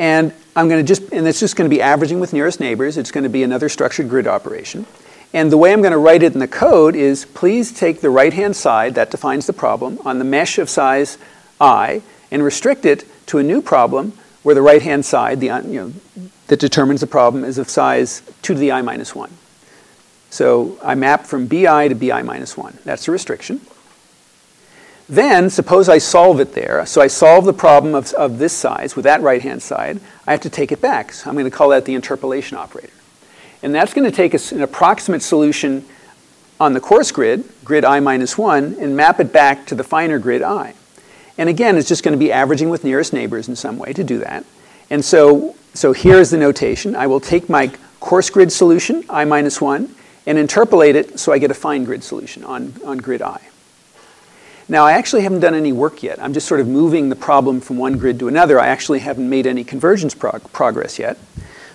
S1: And I'm going to just, and it's just going to be averaging with nearest neighbors. It's going to be another structured grid operation. And the way I'm going to write it in the code is please take the right-hand side, that defines the problem, on the mesh of size i, and restrict it to a new problem where the right-hand side, the, uh, you know, that determines the problem is of size 2 to the i minus 1. So I map from bi to bi minus 1. That's the restriction. Then, suppose I solve it there. So I solve the problem of, of this size with that right-hand side. I have to take it back. So I'm going to call that the interpolation operator. And that's going to take us an approximate solution on the coarse grid, grid i minus 1, and map it back to the finer grid i. And again, it's just going to be averaging with nearest neighbors in some way to do that. And so, so here's the notation. I will take my coarse grid solution, i minus 1, and interpolate it so I get a fine grid solution on, on grid i. Now, I actually haven't done any work yet. I'm just sort of moving the problem from one grid to another. I actually haven't made any convergence prog progress yet.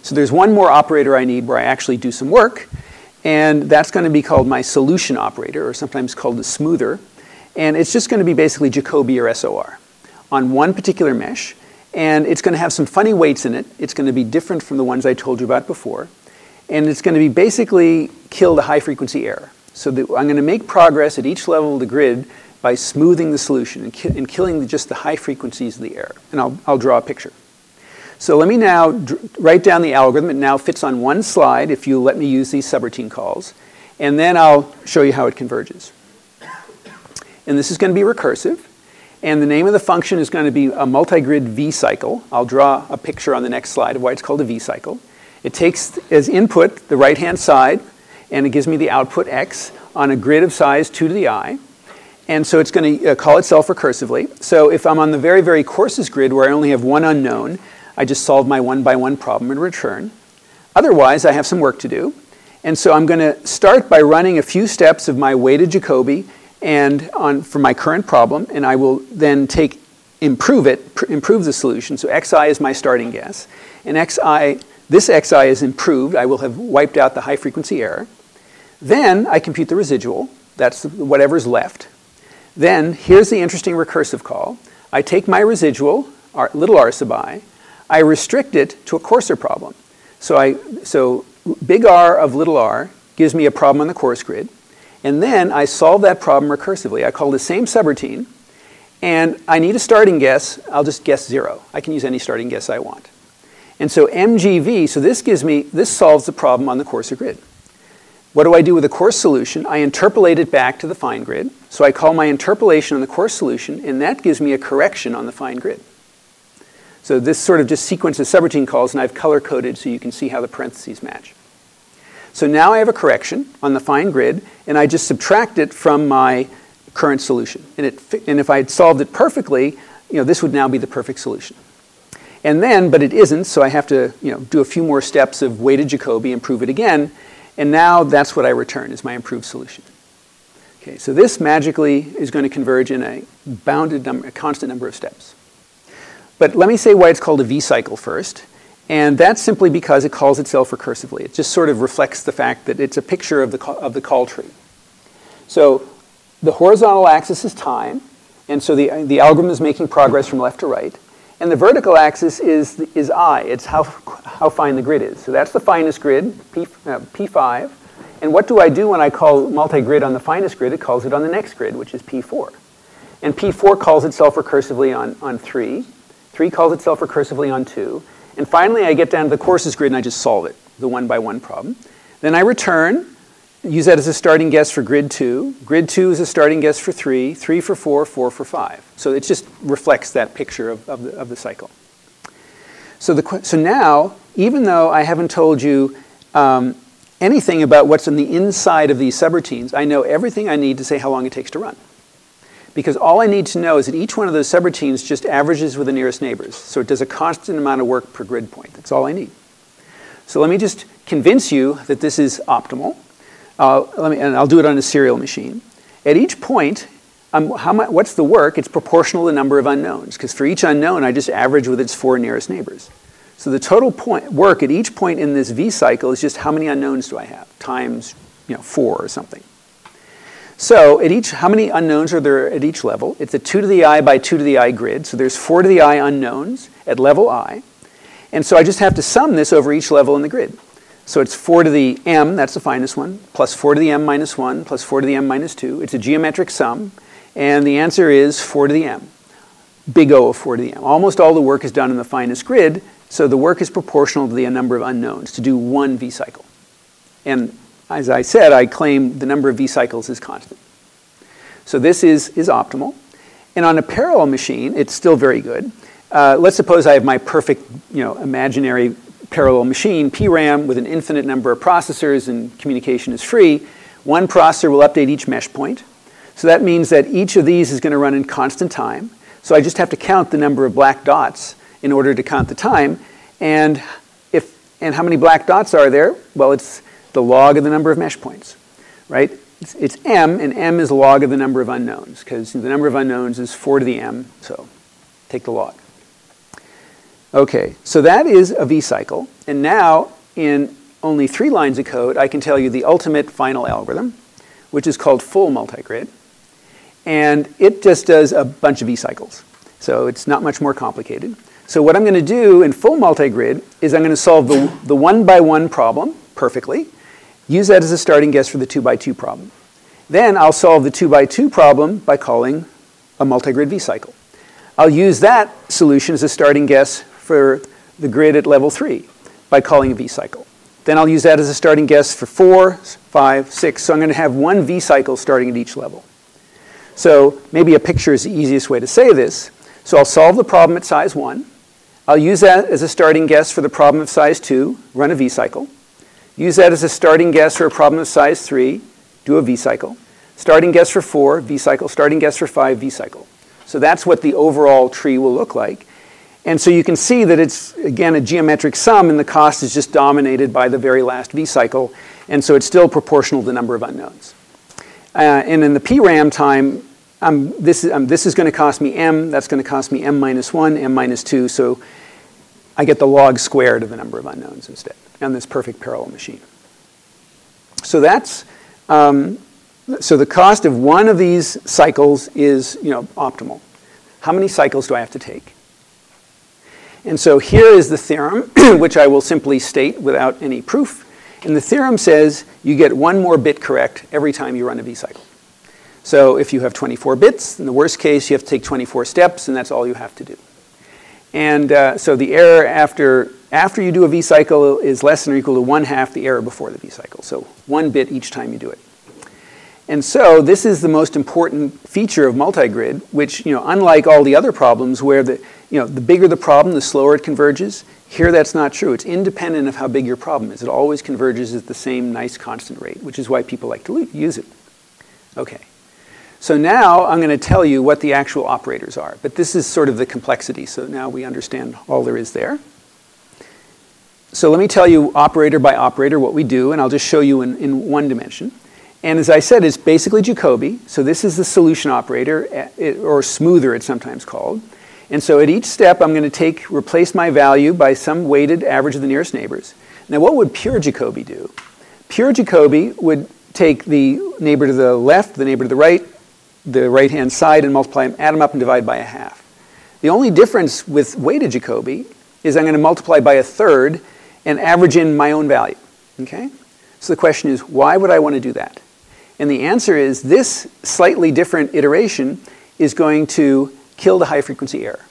S1: So there's one more operator I need where I actually do some work, and that's going to be called my solution operator, or sometimes called the smoother. And it's just going to be basically Jacobi or SOR on one particular mesh, and it's going to have some funny weights in it. It's going to be different from the ones I told you about before, and it's going to be basically kill the high frequency error. So I'm going to make progress at each level of the grid by smoothing the solution and, ki and killing the, just the high frequencies of the error. And I'll, I'll draw a picture. So let me now write down the algorithm. It now fits on one slide if you let me use these subroutine calls. And then I'll show you how it converges. And this is going to be recursive. And the name of the function is going to be a multi-grid V-cycle. I'll draw a picture on the next slide of why it's called a V-cycle. It takes as input the right-hand side, and it gives me the output x on a grid of size 2 to the i. And so it's going to uh, call itself recursively. So if I'm on the very, very coarsest grid where I only have one unknown, I just solve my one by one problem and return. Otherwise, I have some work to do. And so I'm going to start by running a few steps of my weighted Jacobi and on for my current problem, and I will then take improve it, improve the solution. So xi is my starting guess, and xi this xi is improved. I will have wiped out the high frequency error. Then I compute the residual. That's whatever's left. Then here's the interesting recursive call. I take my residual, r, little r sub i, I restrict it to a coarser problem. So, I, so big R of little r gives me a problem on the coarse grid. And then I solve that problem recursively. I call the same subroutine, and I need a starting guess. I'll just guess zero. I can use any starting guess I want. And so MGV, so this gives me, this solves the problem on the coarser grid. What do I do with the coarse solution? I interpolate it back to the fine grid. So I call my interpolation on the coarse solution, and that gives me a correction on the fine grid. So this sort of just sequences subroutine calls, and I've color coded so you can see how the parentheses match. So now I have a correction on the fine grid, and I just subtract it from my current solution. And, it, and if I had solved it perfectly, you know, this would now be the perfect solution. And then, but it isn't, so I have to you know, do a few more steps of weighted Jacobi and prove it again. And now that's what I return is my improved solution. Okay, so this magically is going to converge in a bounded number, a constant number of steps. But let me say why it's called a V-cycle first. And that's simply because it calls itself recursively. It just sort of reflects the fact that it's a picture of the, of the call tree. So the horizontal axis is time, and so the, the algorithm is making progress from left to right. And the vertical axis is, is I. It's how, how fine the grid is. So that's the finest grid, P, uh, P5. And what do I do when I call multi-grid on the finest grid? It calls it on the next grid, which is P4. And P4 calls itself recursively on, on 3. 3 calls itself recursively on 2. And finally, I get down to the coarsest grid and I just solve it, the one-by-one -one problem. Then I return, use that as a starting guess for grid 2. Grid 2 is a starting guess for 3, 3 for 4, 4 for 5. So it just reflects that picture of, of, the, of the cycle. So, the, so now, even though I haven't told you um, anything about what's on the inside of these subroutines, I know everything I need to say how long it takes to run. Because all I need to know is that each one of those subroutines just averages with the nearest neighbors. So it does a constant amount of work per grid point. That's all I need. So let me just convince you that this is optimal. Uh, let me, and I'll do it on a serial machine. At each point, um, what's the work? It's proportional to the number of unknowns. Because for each unknown, I just average with its four nearest neighbors. So the total point, work at each point in this V cycle is just how many unknowns do I have times you know, four or something. So at each, how many unknowns are there at each level? It's a 2 to the i by 2 to the i grid. So there's 4 to the i unknowns at level i. And so I just have to sum this over each level in the grid. So it's 4 to the m, that's the finest one, plus 4 to the m minus 1, plus 4 to the m minus 2. It's a geometric sum. And the answer is 4 to the m. Big O of 4 to the m. Almost all the work is done in the finest grid. So the work is proportional to the number of unknowns to do one V cycle. And as I said, I claim the number of V cycles is constant. So this is, is optimal. And on a parallel machine, it's still very good. Uh, let's suppose I have my perfect, you know, imaginary parallel machine, PRAM, with an infinite number of processors and communication is free. One processor will update each mesh point. So that means that each of these is going to run in constant time. So I just have to count the number of black dots in order to count the time. And, if, and how many black dots are there? Well, it's the log of the number of mesh points, right? It's, it's m, and m is log of the number of unknowns, because the number of unknowns is 4 to the m, so take the log. Okay, so that is a V-cycle, and now in only three lines of code, I can tell you the ultimate final algorithm, which is called full multigrid, and it just does a bunch of V-cycles. So it's not much more complicated. So what I'm going to do in full multigrid is I'm going to solve the, the one by one problem perfectly, Use that as a starting guess for the 2 by 2 problem. Then I'll solve the 2 by 2 problem by calling a multigrid V-cycle. I'll use that solution as a starting guess for the grid at level three by calling a V-cycle. Then I'll use that as a starting guess for four, five, six. So I'm going to have one V-cycle starting at each level. So maybe a picture is the easiest way to say this. So I'll solve the problem at size one. I'll use that as a starting guess for the problem of size two, run a V-cycle. Use that as a starting guess for a problem of size three, do a V-cycle. Starting guess for four, V-cycle. Starting guess for five, V-cycle. So that's what the overall tree will look like. And so you can see that it's, again, a geometric sum, and the cost is just dominated by the very last V-cycle. And so it's still proportional to the number of unknowns. Uh, and in the PRAM time, um, this, um, this is going to cost me m. That's going to cost me m minus 1, m minus 2. So I get the log squared of the number of unknowns instead on this perfect parallel machine. So that's um, so the cost of one of these cycles is you know optimal. How many cycles do I have to take? And so here is the theorem, which I will simply state without any proof. And the theorem says you get one more bit correct every time you run a V-cycle. So if you have 24 bits, in the worst case, you have to take 24 steps, and that's all you have to do. And uh, so the error after, after you do a V-cycle is less than or equal to one half the error before the V-cycle. So one bit each time you do it. And so this is the most important feature of multigrid, which, you know, unlike all the other problems where the, you know, the bigger the problem, the slower it converges, here that's not true. It's independent of how big your problem is. It always converges at the same nice constant rate, which is why people like to use it. Okay. So now I'm going to tell you what the actual operators are. But this is sort of the complexity, so now we understand all there is there. So let me tell you operator by operator what we do, and I'll just show you in, in one dimension. And as I said, it's basically Jacobi. So this is the solution operator, eh, or smoother it's sometimes called. And so at each step, I'm going to take, replace my value by some weighted average of the nearest neighbors. Now what would pure Jacobi do? Pure Jacobi would take the neighbor to the left, the neighbor to the right, the right-hand side, and multiply them, add them up, and divide by a half. The only difference with weighted Jacobi is I'm going to multiply by a third and average in my own value. Okay? So the question is, why would I want to do that? And the answer is this slightly different iteration is going to kill the high frequency error.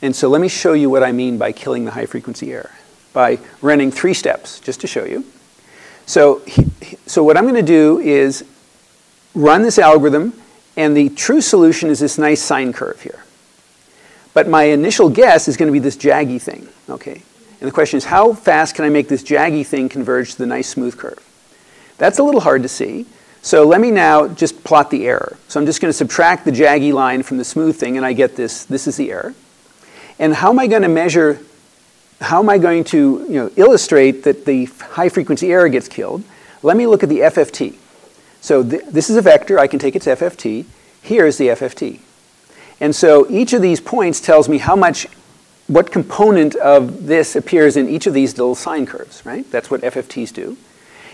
S1: And so let me show you what I mean by killing the high frequency error by running three steps, just to show you. So, so what I'm going to do is run this algorithm, and the true solution is this nice sine curve here. But my initial guess is going to be this jaggy thing, okay? And the question is, how fast can I make this jaggy thing converge to the nice smooth curve? That's a little hard to see. So let me now just plot the error. So I'm just going to subtract the jaggy line from the smooth thing, and I get this. This is the error. And how am I going to measure, how am I going to you know, illustrate that the high frequency error gets killed? Let me look at the FFT. So th this is a vector. I can take its FFT. Here is the FFT. And so each of these points tells me how much, what component of this appears in each of these little sine curves, right? That's what FFTs do.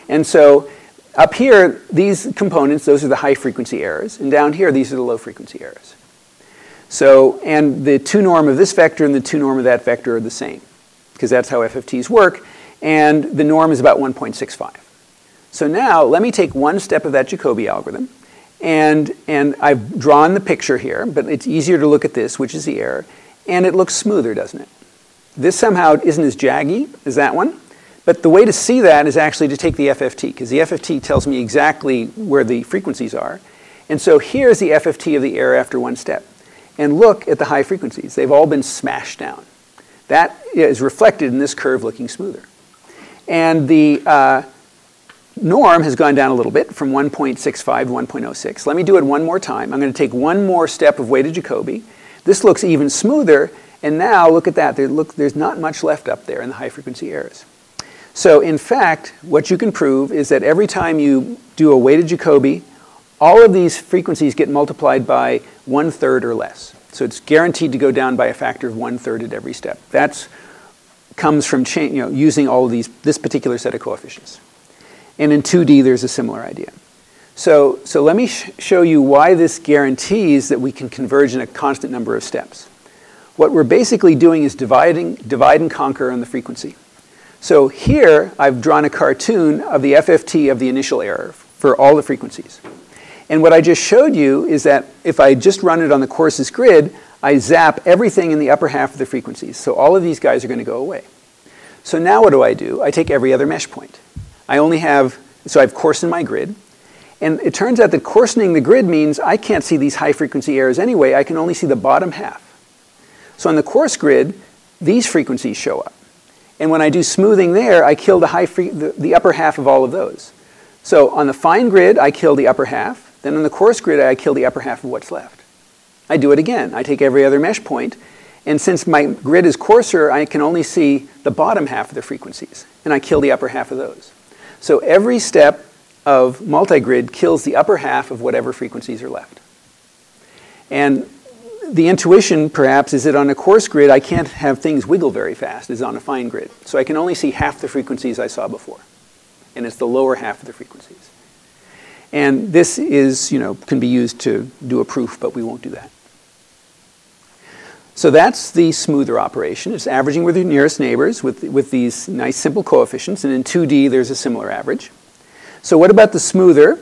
S1: And so up here, these components, those are the high frequency errors. And down here, these are the low frequency errors. So, and the two norm of this vector and the two norm of that vector are the same, because that's how FFTs work. And the norm is about 1.65. So now, let me take one step of that Jacobi algorithm. And, and I've drawn the picture here, but it's easier to look at this, which is the error. And it looks smoother, doesn't it? This somehow isn't as jaggy as that one. But the way to see that is actually to take the FFT, because the FFT tells me exactly where the frequencies are. And so here's the FFT of the error after one step. And look at the high frequencies. They've all been smashed down. That is reflected in this curve looking smoother. And the uh, norm has gone down a little bit from 1.65 to 1.06. Let me do it one more time. I'm going to take one more step of weighted Jacobi. This looks even smoother. And now look at that. There, look, there's not much left up there in the high frequency errors. So in fact, what you can prove is that every time you do a weighted Jacobi, all of these frequencies get multiplied by one third or less. So it's guaranteed to go down by a factor of one third at every step. That comes from you know, using all of these, this particular set of coefficients. And in 2D, there's a similar idea. So, so let me sh show you why this guarantees that we can converge in a constant number of steps. What we're basically doing is dividing, divide and conquer on the frequency. So here, I've drawn a cartoon of the FFT of the initial error for all the frequencies. And what I just showed you is that if I just run it on the course's grid, I zap everything in the upper half of the frequencies. So all of these guys are going to go away. So now what do I do? I take every other mesh point. I only have, so I've coarsened my grid. And it turns out that coarsening the grid means I can't see these high frequency errors anyway. I can only see the bottom half. So on the coarse grid, these frequencies show up. And when I do smoothing there, I kill the, high the, the upper half of all of those. So on the fine grid, I kill the upper half. Then on the coarse grid, I kill the upper half of what's left. I do it again. I take every other mesh point, and since my grid is coarser, I can only see the bottom half of the frequencies, and I kill the upper half of those. So every step of multi-grid kills the upper half of whatever frequencies are left. And the intuition, perhaps, is that on a coarse grid, I can't have things wiggle very fast as on a fine grid. So I can only see half the frequencies I saw before. And it's the lower half of the frequencies. And this is, you know, can be used to do a proof, but we won't do that. So that's the smoother operation. It's averaging with your nearest neighbors with, with these nice simple coefficients. And in 2D, there's a similar average. So what about the smoother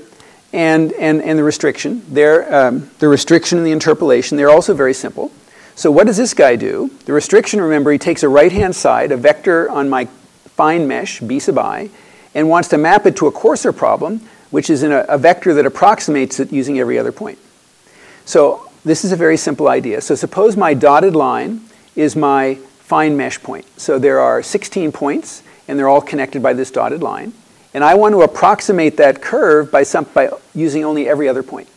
S1: and, and, and the restriction? Um, the restriction and the interpolation, they're also very simple. So what does this guy do? The restriction, remember, he takes a right-hand side, a vector on my fine mesh, b sub i, and wants to map it to a coarser problem, which is in a, a vector that approximates it using every other point. So this is a very simple idea. So suppose my dotted line is my fine mesh point. So there are 16 points, and they're all connected by this dotted line. And I want to approximate that curve by, some, by using only every other point.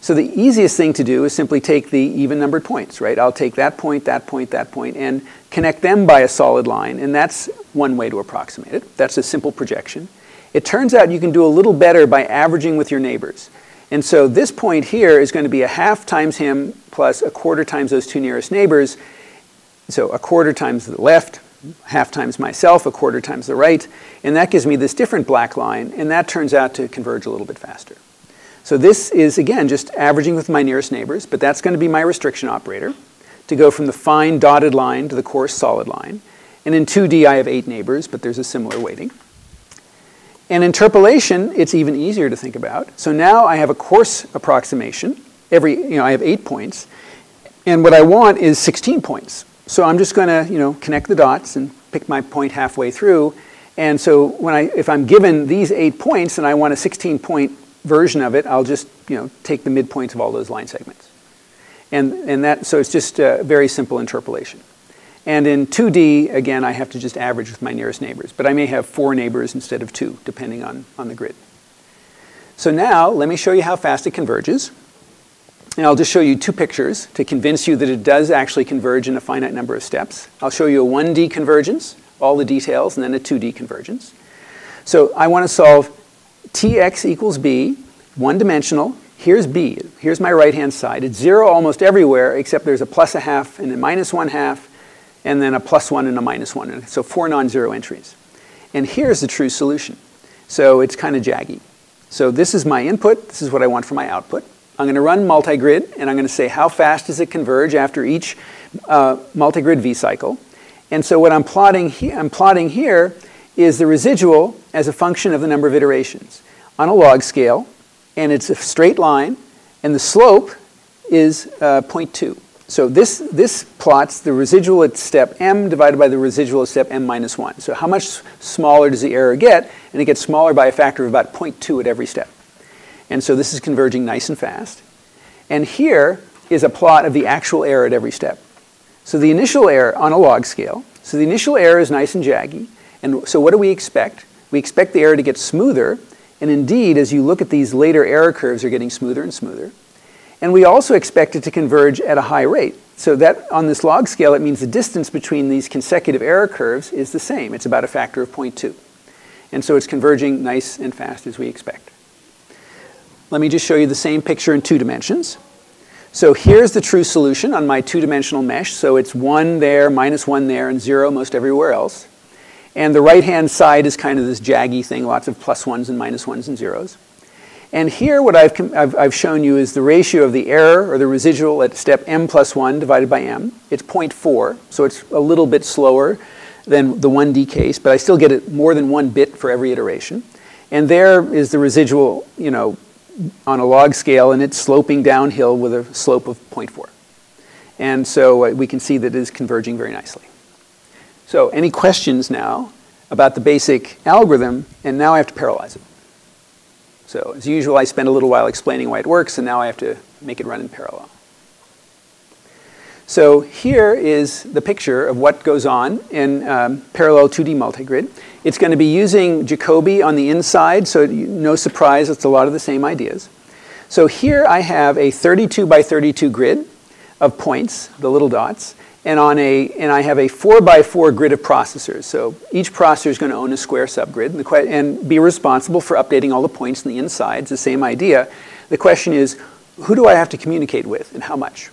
S1: So the easiest thing to do is simply take the even numbered points, right? I'll take that point, that point, that point, and connect them by a solid line. And that's one way to approximate it. That's a simple projection. It turns out you can do a little better by averaging with your neighbors. And so this point here is going to be a half times him plus a quarter times those two nearest neighbors. So a quarter times the left, half times myself, a quarter times the right. And that gives me this different black line, and that turns out to converge a little bit faster. So this is, again, just averaging with my nearest neighbors, but that's going to be my restriction operator to go from the fine dotted line to the coarse solid line. And in 2D, I have eight neighbors, but there's a similar weighting. And interpolation, it's even easier to think about. So now I have a coarse approximation. Every, you know, I have eight points. And what I want is 16 points. So I'm just going to, you know, connect the dots and pick my point halfway through. And so when I, if I'm given these eight points and I want a 16 point version of it, I'll just, you know, take the midpoints of all those line segments. And, and that, so it's just a very simple interpolation. And in 2D, again, I have to just average with my nearest neighbors. But I may have four neighbors instead of two, depending on, on the grid. So now, let me show you how fast it converges. And I'll just show you two pictures to convince you that it does actually converge in a finite number of steps. I'll show you a 1D convergence, all the details, and then a 2D convergence. So I want to solve Tx equals b, one dimensional. Here's b. Here's my right-hand side. It's zero almost everywhere, except there's a plus a half and a minus one half and then a plus one and a minus one. So four non-zero entries. And here's the true solution. So it's kind of jaggy. So this is my input. This is what I want for my output. I'm going to run multigrid, and I'm going to say how fast does it converge after each uh, multigrid V cycle. And so what I'm plotting, I'm plotting here is the residual as a function of the number of iterations on a log scale, and it's a straight line, and the slope is uh, 0.2. So this, this plots the residual at step m divided by the residual at step m minus 1. So how much smaller does the error get? And it gets smaller by a factor of about 0.2 at every step. And so this is converging nice and fast. And here is a plot of the actual error at every step. So the initial error on a log scale, so the initial error is nice and jaggy. And so what do we expect? We expect the error to get smoother. And indeed, as you look at these later error curves, they're getting smoother and smoother. And we also expect it to converge at a high rate. So that on this log scale, it means the distance between these consecutive error curves is the same. It's about a factor of 0.2. And so it's converging nice and fast as we expect. Let me just show you the same picture in two dimensions. So here's the true solution on my two-dimensional mesh. So it's 1 there, minus 1 there, and 0 most everywhere else. And the right-hand side is kind of this jaggy thing, lots of plus 1s and minus 1s and zeros. And here what I've, I've, I've, shown you is the ratio of the error or the residual at step m plus 1 divided by m. It's 0.4, so it's a little bit slower than the 1D case, but I still get it more than one bit for every iteration. And there is the residual, you know, on a log scale, and it's sloping downhill with a slope of 0.4. And so uh, we can see that it is converging very nicely. So any questions now about the basic algorithm, and now I have to parallelize it. So as usual, I spend a little while explaining why it works, and now I have to make it run in parallel. So here is the picture of what goes on in um, parallel 2D multigrid. It's going to be using Jacobi on the inside, so no surprise, it's a lot of the same ideas. So here I have a 32 by 32 grid of points, the little dots, and on a and I have a four by four grid of processors. So each processor is going to own a square subgrid and, and be responsible for updating all the points in the inside. It's the same idea. The question is, who do I have to communicate with and how much?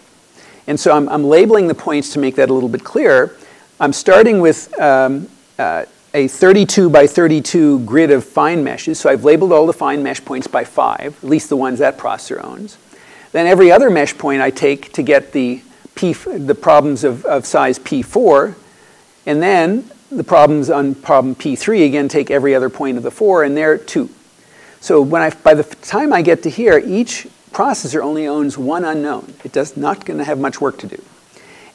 S1: And so I'm, I'm labeling the points to make that a little bit clearer. I'm starting with um, uh, a 32 by 32 grid of fine meshes. So I've labeled all the fine mesh points by five, at least the ones that processor owns. Then every other mesh point I take to get the, P, the problems of, of size P4. And then the problems on problem P3, again, take every other point of the four, and they're two. So when I, by the time I get to here, each processor only owns one unknown. It does not going to have much work to do.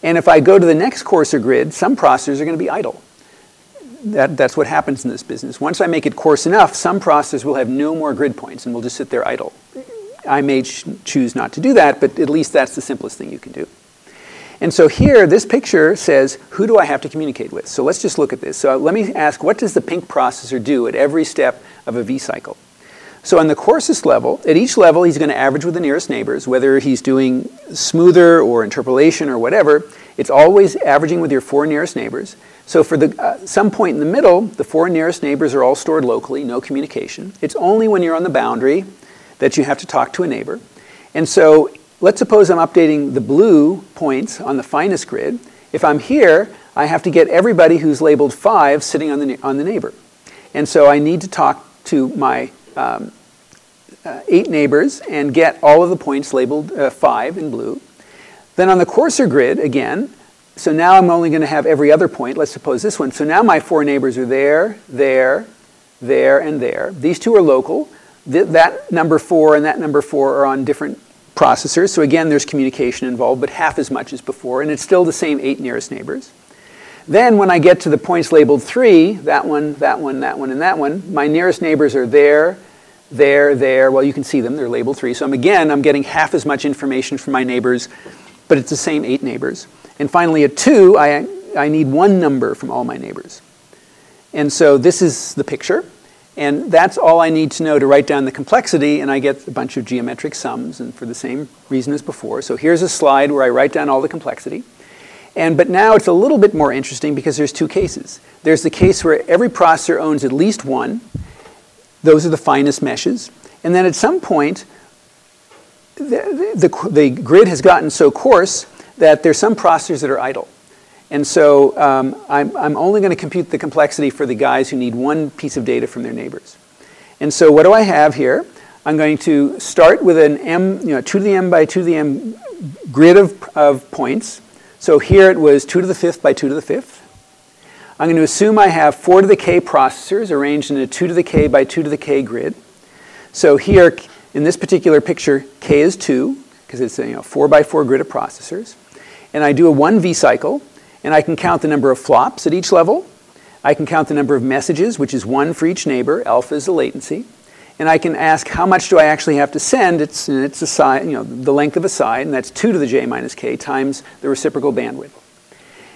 S1: And if I go to the next coarser grid, some processors are going to be idle. That, that's what happens in this business. Once I make it coarse enough, some processors will have no more grid points and will just sit there idle. I may ch choose not to do that, but at least that's the simplest thing you can do. And so here, this picture says, who do I have to communicate with? So let's just look at this. So let me ask, what does the pink processor do at every step of a V-cycle? So on the coarsest level, at each level, he's going to average with the nearest neighbors, whether he's doing smoother or interpolation or whatever. It's always averaging with your four nearest neighbors. So for the, uh, some point in the middle, the four nearest neighbors are all stored locally, no communication. It's only when you're on the boundary that you have to talk to a neighbor. And so let's suppose I'm updating the blue points on the finest grid. If I'm here, I have to get everybody who's labeled 5 sitting on the, on the neighbor. And so I need to talk to my um, uh, eight neighbors and get all of the points labeled uh, 5 in blue. Then on the coarser grid, again, so now I'm only going to have every other point. Let's suppose this one. So now my four neighbors are there, there, there, and there. These two are local. Th that number 4 and that number 4 are on different processors. So again, there's communication involved, but half as much as before. And it's still the same eight nearest neighbors. Then when I get to the points labeled 3, that one, that one, that one, and that one, my nearest neighbors are there, there, there. Well, you can see them. They're labeled 3. So I'm, again, I'm getting half as much information from my neighbors, but it's the same eight neighbors. And finally, at 2, I, I need one number from all my neighbors. And so this is the picture. And that's all I need to know to write down the complexity, and I get a bunch of geometric sums, and for the same reason as before. So here's a slide where I write down all the complexity. And, but now it's a little bit more interesting because there's two cases. There's the case where every processor owns at least one. Those are the finest meshes. And then at some point, the, the, the grid has gotten so coarse that there's some processors that are idle. And so um, I'm, I'm only going to compute the complexity for the guys who need one piece of data from their neighbors. And so what do I have here? I'm going to start with an m, you know, 2 to the m by 2 to the m grid of, of points. So here it was 2 to the fifth by 2 to the fifth. I'm going to assume I have 4 to the k processors arranged in a 2 to the k by 2 to the k grid. So here, in this particular picture, k is 2, because it's a you know, 4 by 4 grid of processors. And I do a 1 V cycle, and I can count the number of flops at each level. I can count the number of messages, which is 1 for each neighbor. Alpha is the latency and I can ask how much do I actually have to send. It's, it's a you know, the length of a side, and that's 2 to the j minus k times the reciprocal bandwidth.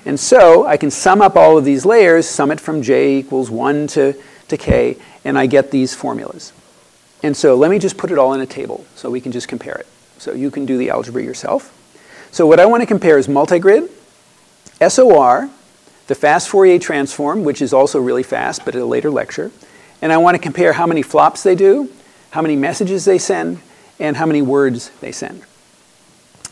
S1: And so I can sum up all of these layers, sum it from j equals 1 to, to k, and I get these formulas. And so let me just put it all in a table so we can just compare it. So you can do the algebra yourself. So what I want to compare is multigrid, SOR, the fast Fourier transform, which is also really fast, but at a later lecture, and I want to compare how many flops they do, how many messages they send, and how many words they send.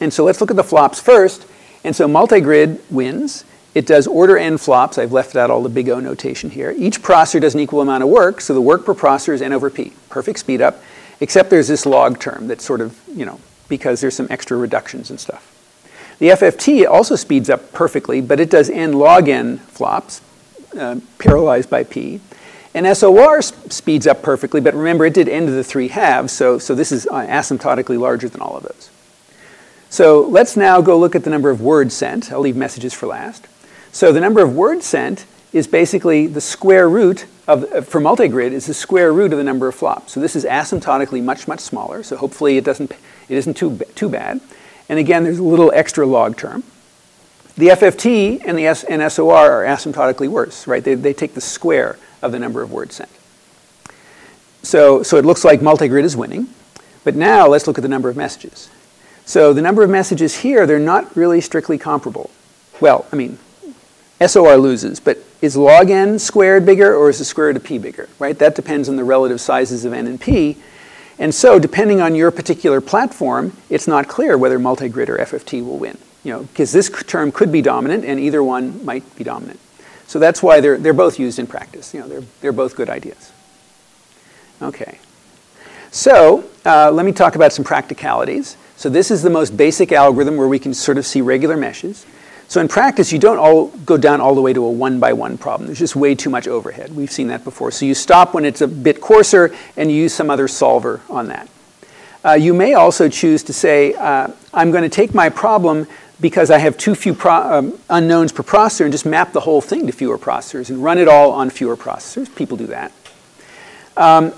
S1: And so let's look at the flops first. And so multigrid wins. It does order n flops. I've left out all the big O notation here. Each processor does an equal amount of work, so the work per processor is n over p. Perfect speed up, except there's this log term that's sort of, you know, because there's some extra reductions and stuff. The FFT also speeds up perfectly, but it does n log n flops, uh, parallelized by p. And SOR speeds up perfectly, but remember it did n to the 3 halves, so, so this is uh, asymptotically larger than all of those. So let's now go look at the number of words sent. I'll leave messages for last. So the number of words sent is basically the square root of, uh, for multigrid is the square root of the number of flops. So this is asymptotically much, much smaller. So hopefully it, doesn't, it isn't too, too bad. And again, there's a little extra log term. The FFT and the S and SOR are asymptotically worse, right? They, they take the square of the number of words sent. So, so it looks like multigrid is winning. But now let's look at the number of messages. So the number of messages here, they're not really strictly comparable. Well, I mean, SOR loses, but is log n squared bigger or is the square root of p bigger, right? That depends on the relative sizes of n and p. And so depending on your particular platform, it's not clear whether multigrid or FFT will win, you know, because this term could be dominant and either one might be dominant. So that's why they're, they're both used in practice. You know, they're, they're both good ideas. Okay. So uh, let me talk about some practicalities. So this is the most basic algorithm where we can sort of see regular meshes. So in practice, you don't all go down all the way to a one-by-one problem. There's just way too much overhead. We've seen that before. So you stop when it's a bit coarser, and you use some other solver on that. Uh, you may also choose to say, uh, I'm going to take my problem because I have too few um, unknowns per processor and just map the whole thing to fewer processors and run it all on fewer processors. People do that. Um,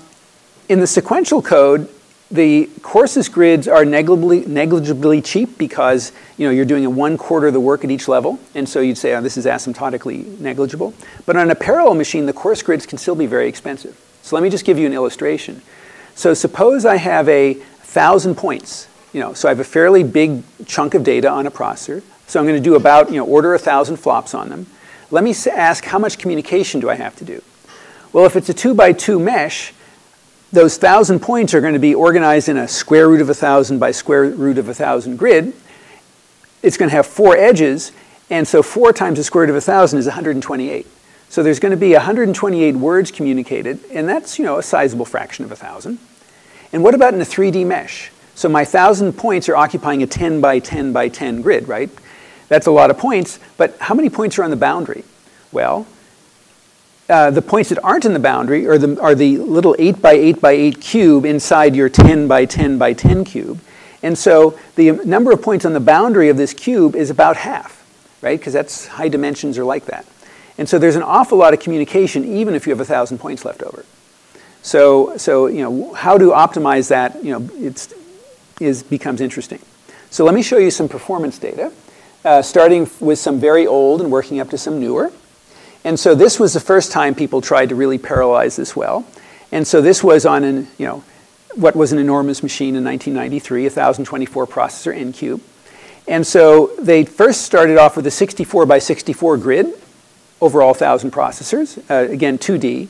S1: in the sequential code, the coarsest grids are negligibly, negligibly cheap because you know, you're doing a one quarter of the work at each level, and so you'd say, oh, this is asymptotically negligible. But on a parallel machine, the coarse grids can still be very expensive. So let me just give you an illustration. So suppose I have a thousand points, you know, so I have a fairly big chunk of data on a processor. So I'm going to do about, you know, order a thousand flops on them. Let me ask, how much communication do I have to do? Well, if it's a two by two mesh, those thousand points are going to be organized in a square root of a thousand by square root of a thousand grid. It's going to have four edges, and so four times the square root of a thousand is 128. So there's going to be 128 words communicated, and that's you know a sizable fraction of a thousand. And what about in a 3D mesh? So my thousand points are occupying a 10 by 10 by 10 grid, right? That's a lot of points, but how many points are on the boundary? Well, uh, the points that aren't in the boundary are the, are the little 8 by 8 by 8 cube inside your 10 by 10 by 10 cube. And so the number of points on the boundary of this cube is about half, right? Because that's high dimensions are like that. And so there's an awful lot of communication even if you have 1,000 points left over. So, so you know, how to optimize that you know, it's, is, becomes interesting. So let me show you some performance data, uh, starting with some very old and working up to some newer. And so this was the first time people tried to really parallelize this well. And so this was on an, you know, what was an enormous machine in 1993, a 1024 processor N-Cube. And so they first started off with a 64 by 64 grid, overall 1,000 processors, uh, again 2D.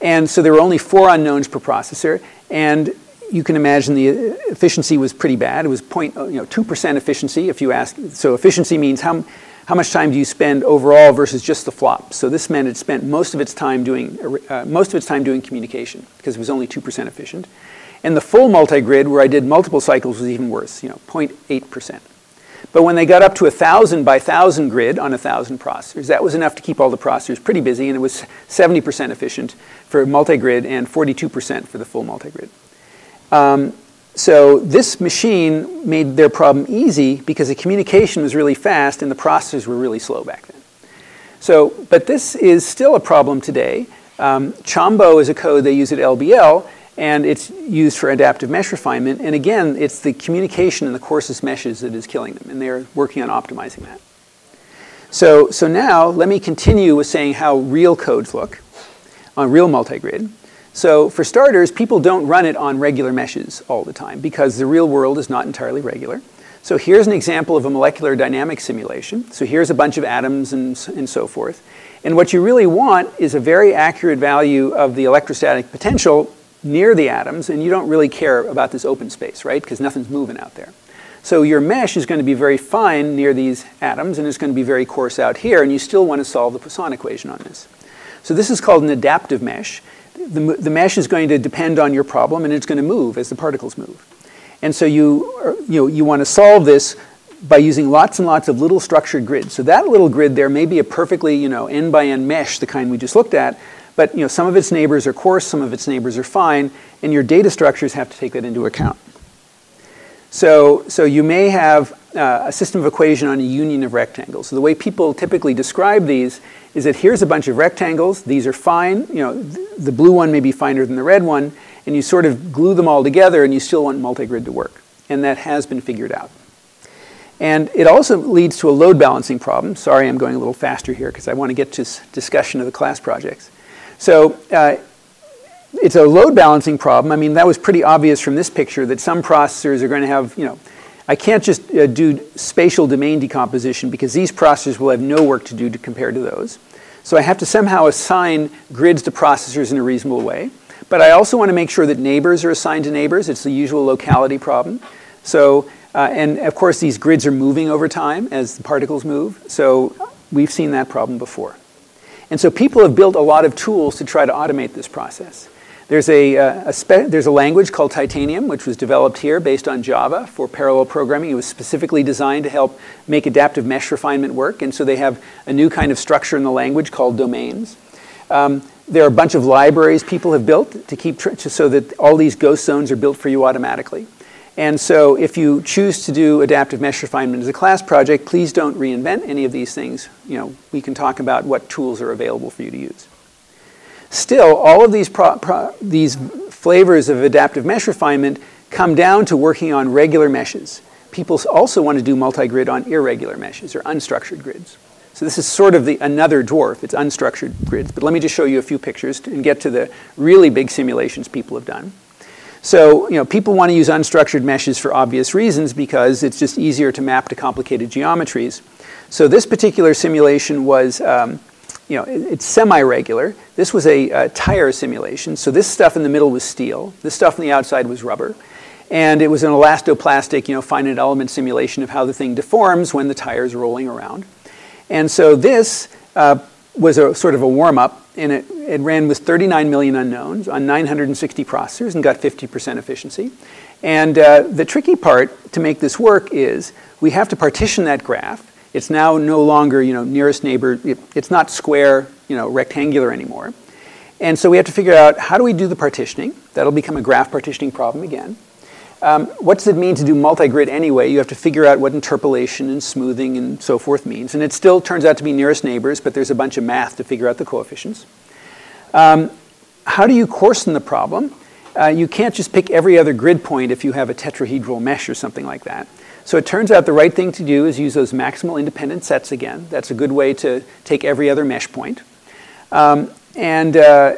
S1: And so there were only four unknowns per processor. And you can imagine the efficiency was pretty bad. It was point, you know, 2% efficiency if you ask. So efficiency means how, how much time do you spend overall versus just the flop? So this meant it spent most of its time doing, uh, most of its time doing communication because it was only 2% efficient. And the full multi-grid where I did multiple cycles was even worse, you know, 0.8%. But when they got up to a 1,000 by 1,000 grid on a 1,000 processors, that was enough to keep all the processors pretty busy, and it was 70% efficient for multi-grid and 42% for the full multi-grid. Um, so this machine made their problem easy because the communication was really fast and the processors were really slow back then. So, but this is still a problem today. Um, Chombo is a code they use at LBL, and it's used for adaptive mesh refinement. And again, it's the communication in the coarsest meshes that is killing them, and they're working on optimizing that. So, so now let me continue with saying how real codes look on real multigrid. So for starters, people don't run it on regular meshes all the time because the real world is not entirely regular. So here's an example of a molecular dynamics simulation. So here's a bunch of atoms and, and so forth. And what you really want is a very accurate value of the electrostatic potential near the atoms, and you don't really care about this open space, right? Because nothing's moving out there. So your mesh is going to be very fine near these atoms, and it's going to be very coarse out here, and you still want to solve the Poisson equation on this. So this is called an adaptive mesh the, the mesh is going to depend on your problem and it's going to move as the particles move. And so you, you, know, you want to solve this by using lots and lots of little structured grids. So that little grid there may be a perfectly you know, n by n mesh, the kind we just looked at, but you know, some of its neighbors are coarse, some of its neighbors are fine, and your data structures have to take that into account. So, so you may have uh, a system of equation on a union of rectangles. So the way people typically describe these is that here's a bunch of rectangles. These are fine. You know, th- the blue one may be finer than the red one, and you sort of glue them all together, and you still want multigrid to work. And that has been figured out. And it also leads to a load balancing problem. Sorry, I'm going a little faster here because I want to get to discussion of the class projects. So uh, it's a load balancing problem. I mean, that was pretty obvious from this picture that some processors are going to have, you know, I can't just uh, do spatial domain decomposition because these processors will have no work to do to compare to those. So I have to somehow assign grids to processors in a reasonable way. But I also want to make sure that neighbors are assigned to neighbors. It's the usual locality problem. So, uh, and of course, these grids are moving over time as the particles move. So we've seen that problem before. And so people have built a lot of tools to try to automate this process. There's a, uh, a there's a language called Titanium, which was developed here based on Java for parallel programming. It was specifically designed to help make adaptive mesh refinement work. And so they have a new kind of structure in the language called domains. Um, there are a bunch of libraries people have built to keep tr- so that all these ghost zones are built for you automatically. And so if you choose to do adaptive mesh refinement as a class project, please don't reinvent any of these things. You know, we can talk about what tools are available for you to use. Still, all of these, these flavors of adaptive mesh refinement come down to working on regular meshes. People also want to do multi-grid on irregular meshes or unstructured grids. So this is sort of the another dwarf. It's unstructured grids. But let me just show you a few pictures and get to the really big simulations people have done. So, you know, people want to use unstructured meshes for obvious reasons because it's just easier to map to complicated geometries. So this particular simulation was um, you know, it's semi-regular. This was a, tire simulation. So this stuff in the middle was steel. This stuff on the outside was rubber. And it was an elastoplastic, you know, finite element simulation of how the thing deforms when the tire is rolling around. And so this uh, was a sort of a warm-up, and it, it ran with 39 million unknowns on 960 processors and got 50% efficiency. And uh, the tricky part to make this work is we have to partition that graph it's now no longer, you know, nearest neighbor. It's not square, you know, rectangular anymore. And so we have to figure out how do we do the partitioning. That'll become a graph partitioning problem again. Um, what does it mean to do multi-grid anyway? You have to figure out what interpolation and smoothing and so forth means. And it still turns out to be nearest neighbors, but there's a bunch of math to figure out the coefficients. Um, how do you coarsen the problem? Uh, you can't just pick every other grid point if you have a tetrahedral mesh or something like that. So it turns out the right thing to do is use those maximal independent sets again. That's a good way to take every other mesh point. Um, and uh,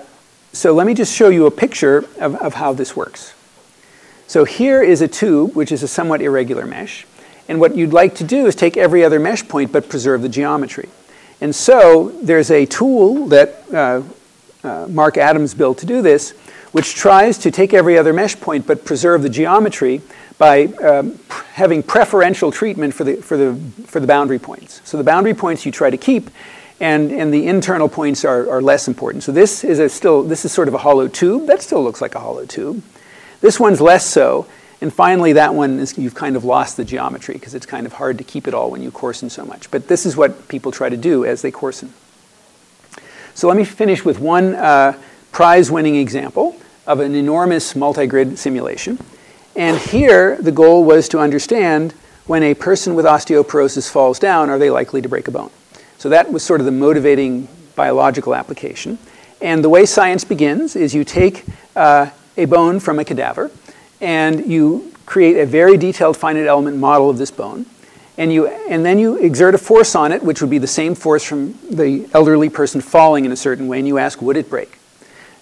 S1: so let me just show you a picture of, of how this works. So here is a tube, which is a somewhat irregular mesh. And what you'd like to do is take every other mesh point but preserve the geometry. And so there's a tool that uh, uh, Mark Adams built to do this, which tries to take every other mesh point but preserve the geometry by um, having preferential treatment for the, for, the, for the boundary points. So the boundary points you try to keep, and, and the internal points are, are less important. So this is a still, this is sort of a hollow tube. That still looks like a hollow tube. This one's less so. And finally, that one is, you've kind of lost the geometry because it's kind of hard to keep it all when you coarsen so much. But this is what people try to do as they coarsen. So let me finish with one uh, prize-winning example of an enormous multi-grid simulation. And here, the goal was to understand when a person with osteoporosis falls down, are they likely to break a bone? So that was sort of the motivating biological application. And the way science begins is you take uh, a bone from a cadaver and you create a very detailed finite element model of this bone. And, you, and then you exert a force on it, which would be the same force from the elderly person falling in a certain way, and you ask, would it break?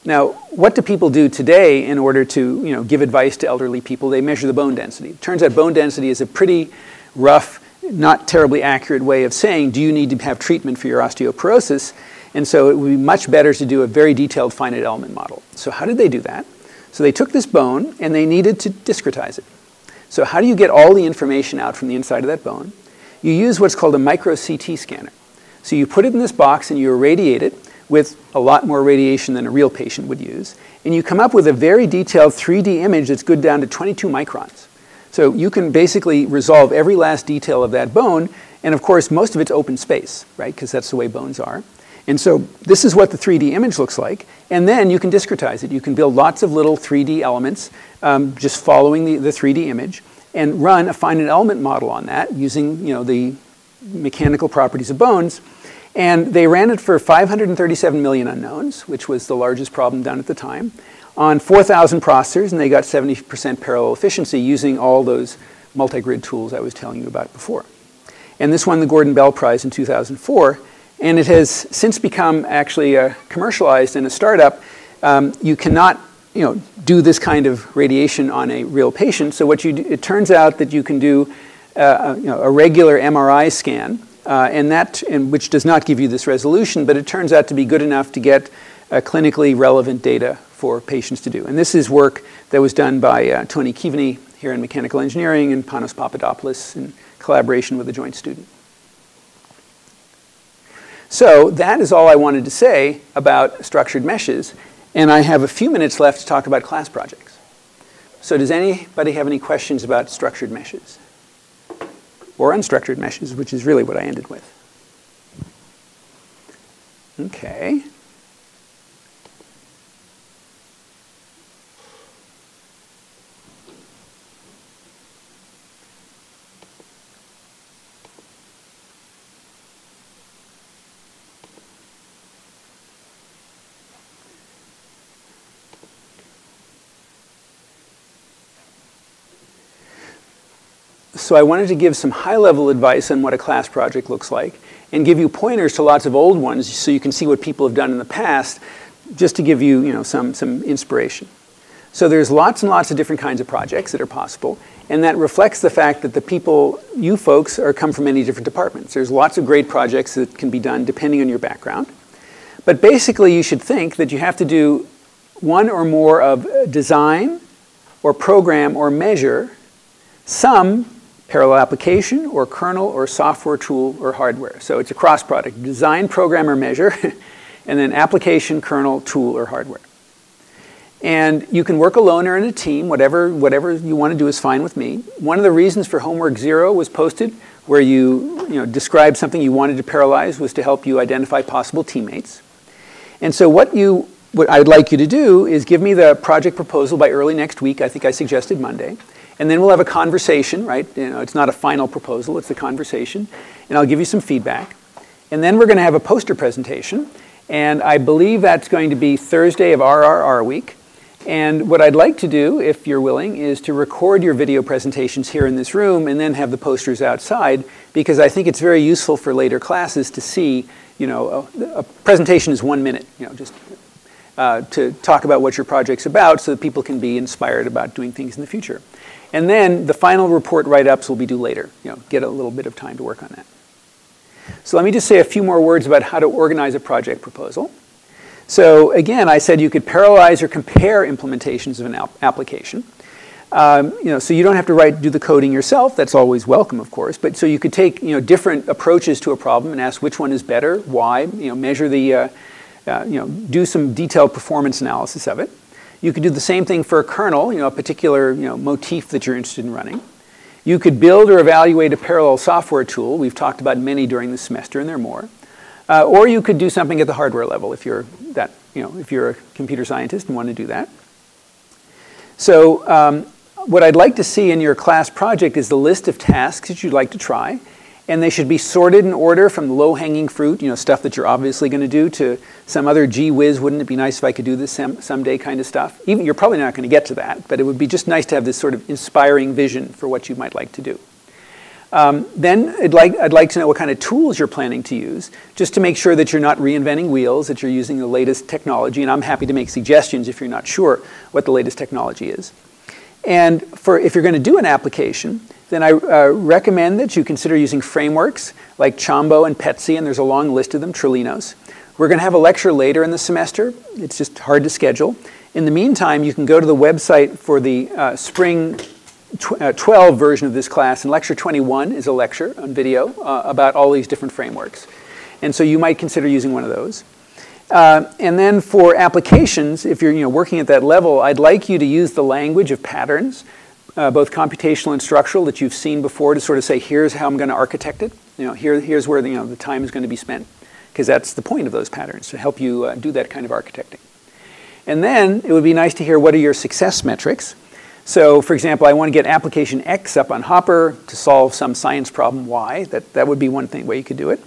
S1: Now, what do people do today in order to you know, give advice to elderly people? They measure the bone density. It turns out bone density is a pretty rough, not terribly accurate way of saying, do you need to have treatment for your osteoporosis? And so it would be much better to do a very detailed finite element model. So how did they do that? So they took this bone and they needed to discretize it. So how do you get all the information out from the inside of that bone? You use what's called a micro CT scanner. So you put it in this box and you irradiate it with a lot more radiation than a real patient would use. And you come up with a very detailed 3D image that's good down to 22 microns. So you can basically resolve every last detail of that bone. And of course, most of it's open space, right? Because that's the way bones are. And so this is what the 3D image looks like. And then you can discretize it. You can build lots of little 3D elements um, just following the, the 3D image. and run a finite element model on that using you know, the mechanical properties of bones. And they ran it for 537 million unknowns, which was the largest problem done at the time, on 4,000 processors, and they got 70% parallel efficiency using all those multi-grid tools I was telling you about before. And this won the Gordon Bell Prize in 2004, and it has since become actually uh, commercialized in a startup. Um, you cannot you know, do this kind of radiation on a real patient. So what you do, it turns out that you can do uh, you know, a regular MRI scan, uh, and that, and which does not give you this resolution, but it turns out to be good enough to get uh, clinically relevant data for patients to do. And this is work that was done by uh, Tony Keaveney here in mechanical engineering and Panos Papadopoulos in collaboration with a joint student. So that is all I wanted to say about structured meshes. And I have a few minutes left to talk about class projects. So does anybody have any questions about structured meshes? Or unstructured meshes, which is really what I ended with. Okay. So I wanted to give some high-level advice on what a class project looks like and give you pointers to lots of old ones so you can see what people have done in the past just to give you, you know, some, some inspiration. So there's lots and lots of different kinds of projects that are possible, and that reflects the fact that the people, you folks, are come from many different departments. There's lots of great projects that can be done depending on your background. But basically, you should think that you have to do one or more of design or program or measure some parallel application or kernel or software tool or hardware. So it's a cross product, design, program, or measure, and then application, kernel, tool, or hardware. And you can work alone or in a team, whatever, whatever you want to do is fine with me. One of the reasons for Homework Zero was posted, where you, you know, described something you wanted to parallelize, was to help you identify possible teammates. And so what you what I'd like you to do is give me the project proposal by early next week. I think I suggested Monday. And then we'll have a conversation, right? You know, it's not a final proposal, it's a conversation. And I'll give you some feedback. And then we're going to have a poster presentation. And I believe that's going to be Thursday of RRR week. And what I'd like to do, if you're willing, is to record your video presentations here in this room and then have the posters outside because I think it's very useful for later classes to see, you know, a, a presentation is one minute, you know, just uh, to talk about what your project's about so that people can be inspired about doing things in the future. And then the final report write-ups will be due later. You know, get a little bit of time to work on that. So let me just say a few more words about how to organize a project proposal. So again, I said you could parallelize or compare implementations of an application. Um, you know, so you don't have to write, do the coding yourself. That's always welcome, of course. But so you could take you know different approaches to a problem and ask which one is better, why. You know, measure the, uh, uh, you know, do some detailed performance analysis of it. You could do the same thing for a kernel, you know, a particular you know, motif that you're interested in running. You could build or evaluate a parallel software tool. We've talked about many during the semester, and there are more. Uh, or you could do something at the hardware level if you're that, you know, if you're a computer scientist and want to do that. So um, what I'd like to see in your class project is the list of tasks that you'd like to try and they should be sorted in order from low-hanging fruit, you know, stuff that you're obviously going to do, to some other gee whiz, wouldn't it be nice if I could do this some, someday kind of stuff. Even you're probably not going to get to that, but it would be just nice to have this sort of inspiring vision for what you might like to do. Um, then I'd like, I'd like to know what kind of tools you're planning to use, just to make sure that you're not reinventing wheels, that you're using the latest technology, and I'm happy to make suggestions if you're not sure what the latest technology is. And for if you're going to do an application, then I uh, recommend that you consider using frameworks like Chombo and PETSc, and there's a long list of them, Trilinos. We're going to have a lecture later in the semester. It's just hard to schedule. In the meantime, you can go to the website for the uh, spring tw uh, 12 version of this class, and lecture 21 is a lecture on video uh, about all these different frameworks. And so you might consider using one of those. Uh, and then for applications, if you're you know, working at that level, I'd like you to use the language of patterns uh, both computational and structural that you've seen before to sort of say, here's how I'm going to architect it. You know, here, here's where the, you know, the time is going to be spent. Because that's the point of those patterns, to help you uh, do that kind of architecting. And then it would be nice to hear what are your success metrics. So, for example, I want to get application X up on Hopper to solve some science problem Y. That, that would be one thing way you could do it.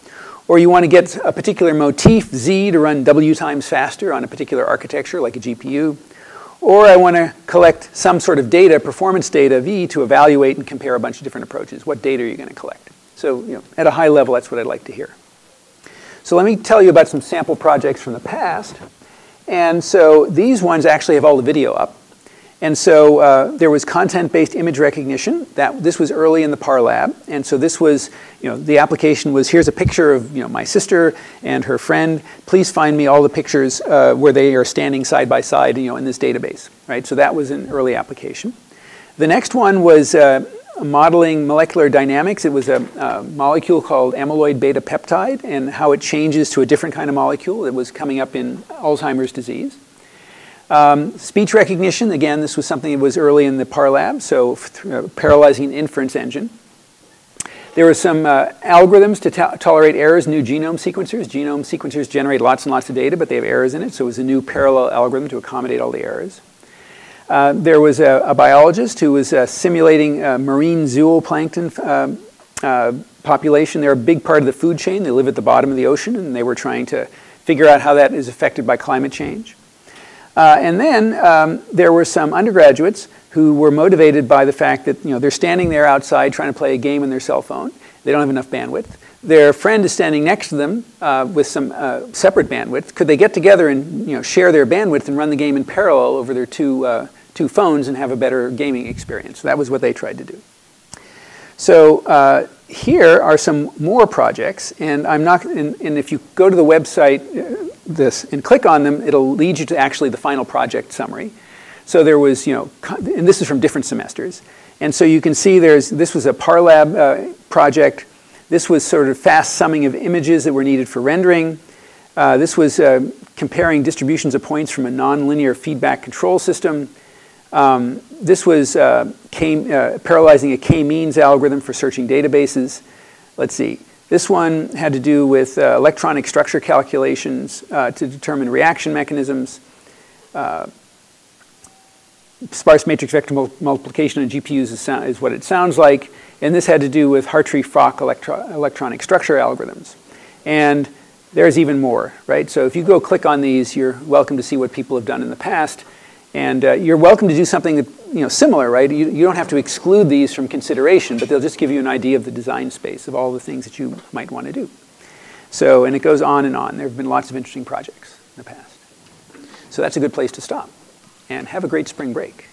S1: Or you want to get a particular motif Z to run W times faster on a particular architecture, like a GPU. Or I want to collect some sort of data, performance data V, to evaluate and compare a bunch of different approaches. What data are you going to collect? So, you know, at a high level, that's what I'd like to hear. So let me tell you about some sample projects from the past. And so these ones actually have all the video up. And so uh, there was content-based image recognition. That this was early in the PAR lab, and so this was, you know, the application was here's a picture of you know my sister and her friend. Please find me all the pictures uh, where they are standing side by side, you know, in this database, right? So that was an early application. The next one was uh, modeling molecular dynamics. It was a, a molecule called amyloid beta peptide and how it changes to a different kind of molecule that was coming up in Alzheimer's disease. Um, speech recognition, again, this was something that was early in the Parlab, so uh, parallelizing inference engine. There were some uh, algorithms to tolerate errors, new genome sequencers. Genome sequencers generate lots and lots of data, but they have errors in it, so it was a new parallel algorithm to accommodate all the errors. Uh, there was a, a, biologist who was uh, simulating uh, marine zooplankton um, uh, population. They're a big part of the food chain. They live at the bottom of the ocean, and they were trying to figure out how that is affected by climate change. Uh, and then um, there were some undergraduates who were motivated by the fact that you know, they're standing there outside trying to play a game on their cell phone. They don't have enough bandwidth. Their friend is standing next to them uh, with some uh, separate bandwidth. Could they get together and you know, share their bandwidth and run the game in parallel over their two, uh, two phones and have a better gaming experience? So that was what they tried to do. So uh, here are some more projects, and I'm not. And, and if you go to the website, uh, this and click on them, it'll lead you to actually the final project summary. So there was, you know, and this is from different semesters, and so you can see there's this was a Parlab uh, project. This was sort of fast summing of images that were needed for rendering. Uh, this was uh, comparing distributions of points from a nonlinear feedback control system. Um, this was uh, K, uh, parallelizing a k-means algorithm for searching databases. Let's see. This one had to do with uh, electronic structure calculations uh, to determine reaction mechanisms. Uh, sparse matrix vector mul multiplication on GPUs is, is, what it sounds like. And this had to do with Hartree-Fock electro electronic structure algorithms. And there's even more, right? So if you go click on these, you're welcome to see what people have done in the past. And uh, you're welcome to do something that, you know, similar, right? You, you don't have to exclude these from consideration, but they'll just give you an idea of the design space of all the things that you might want to do. So, and it goes on and on. There have been lots of interesting projects in the past. So that's a good place to stop. And have a great spring break.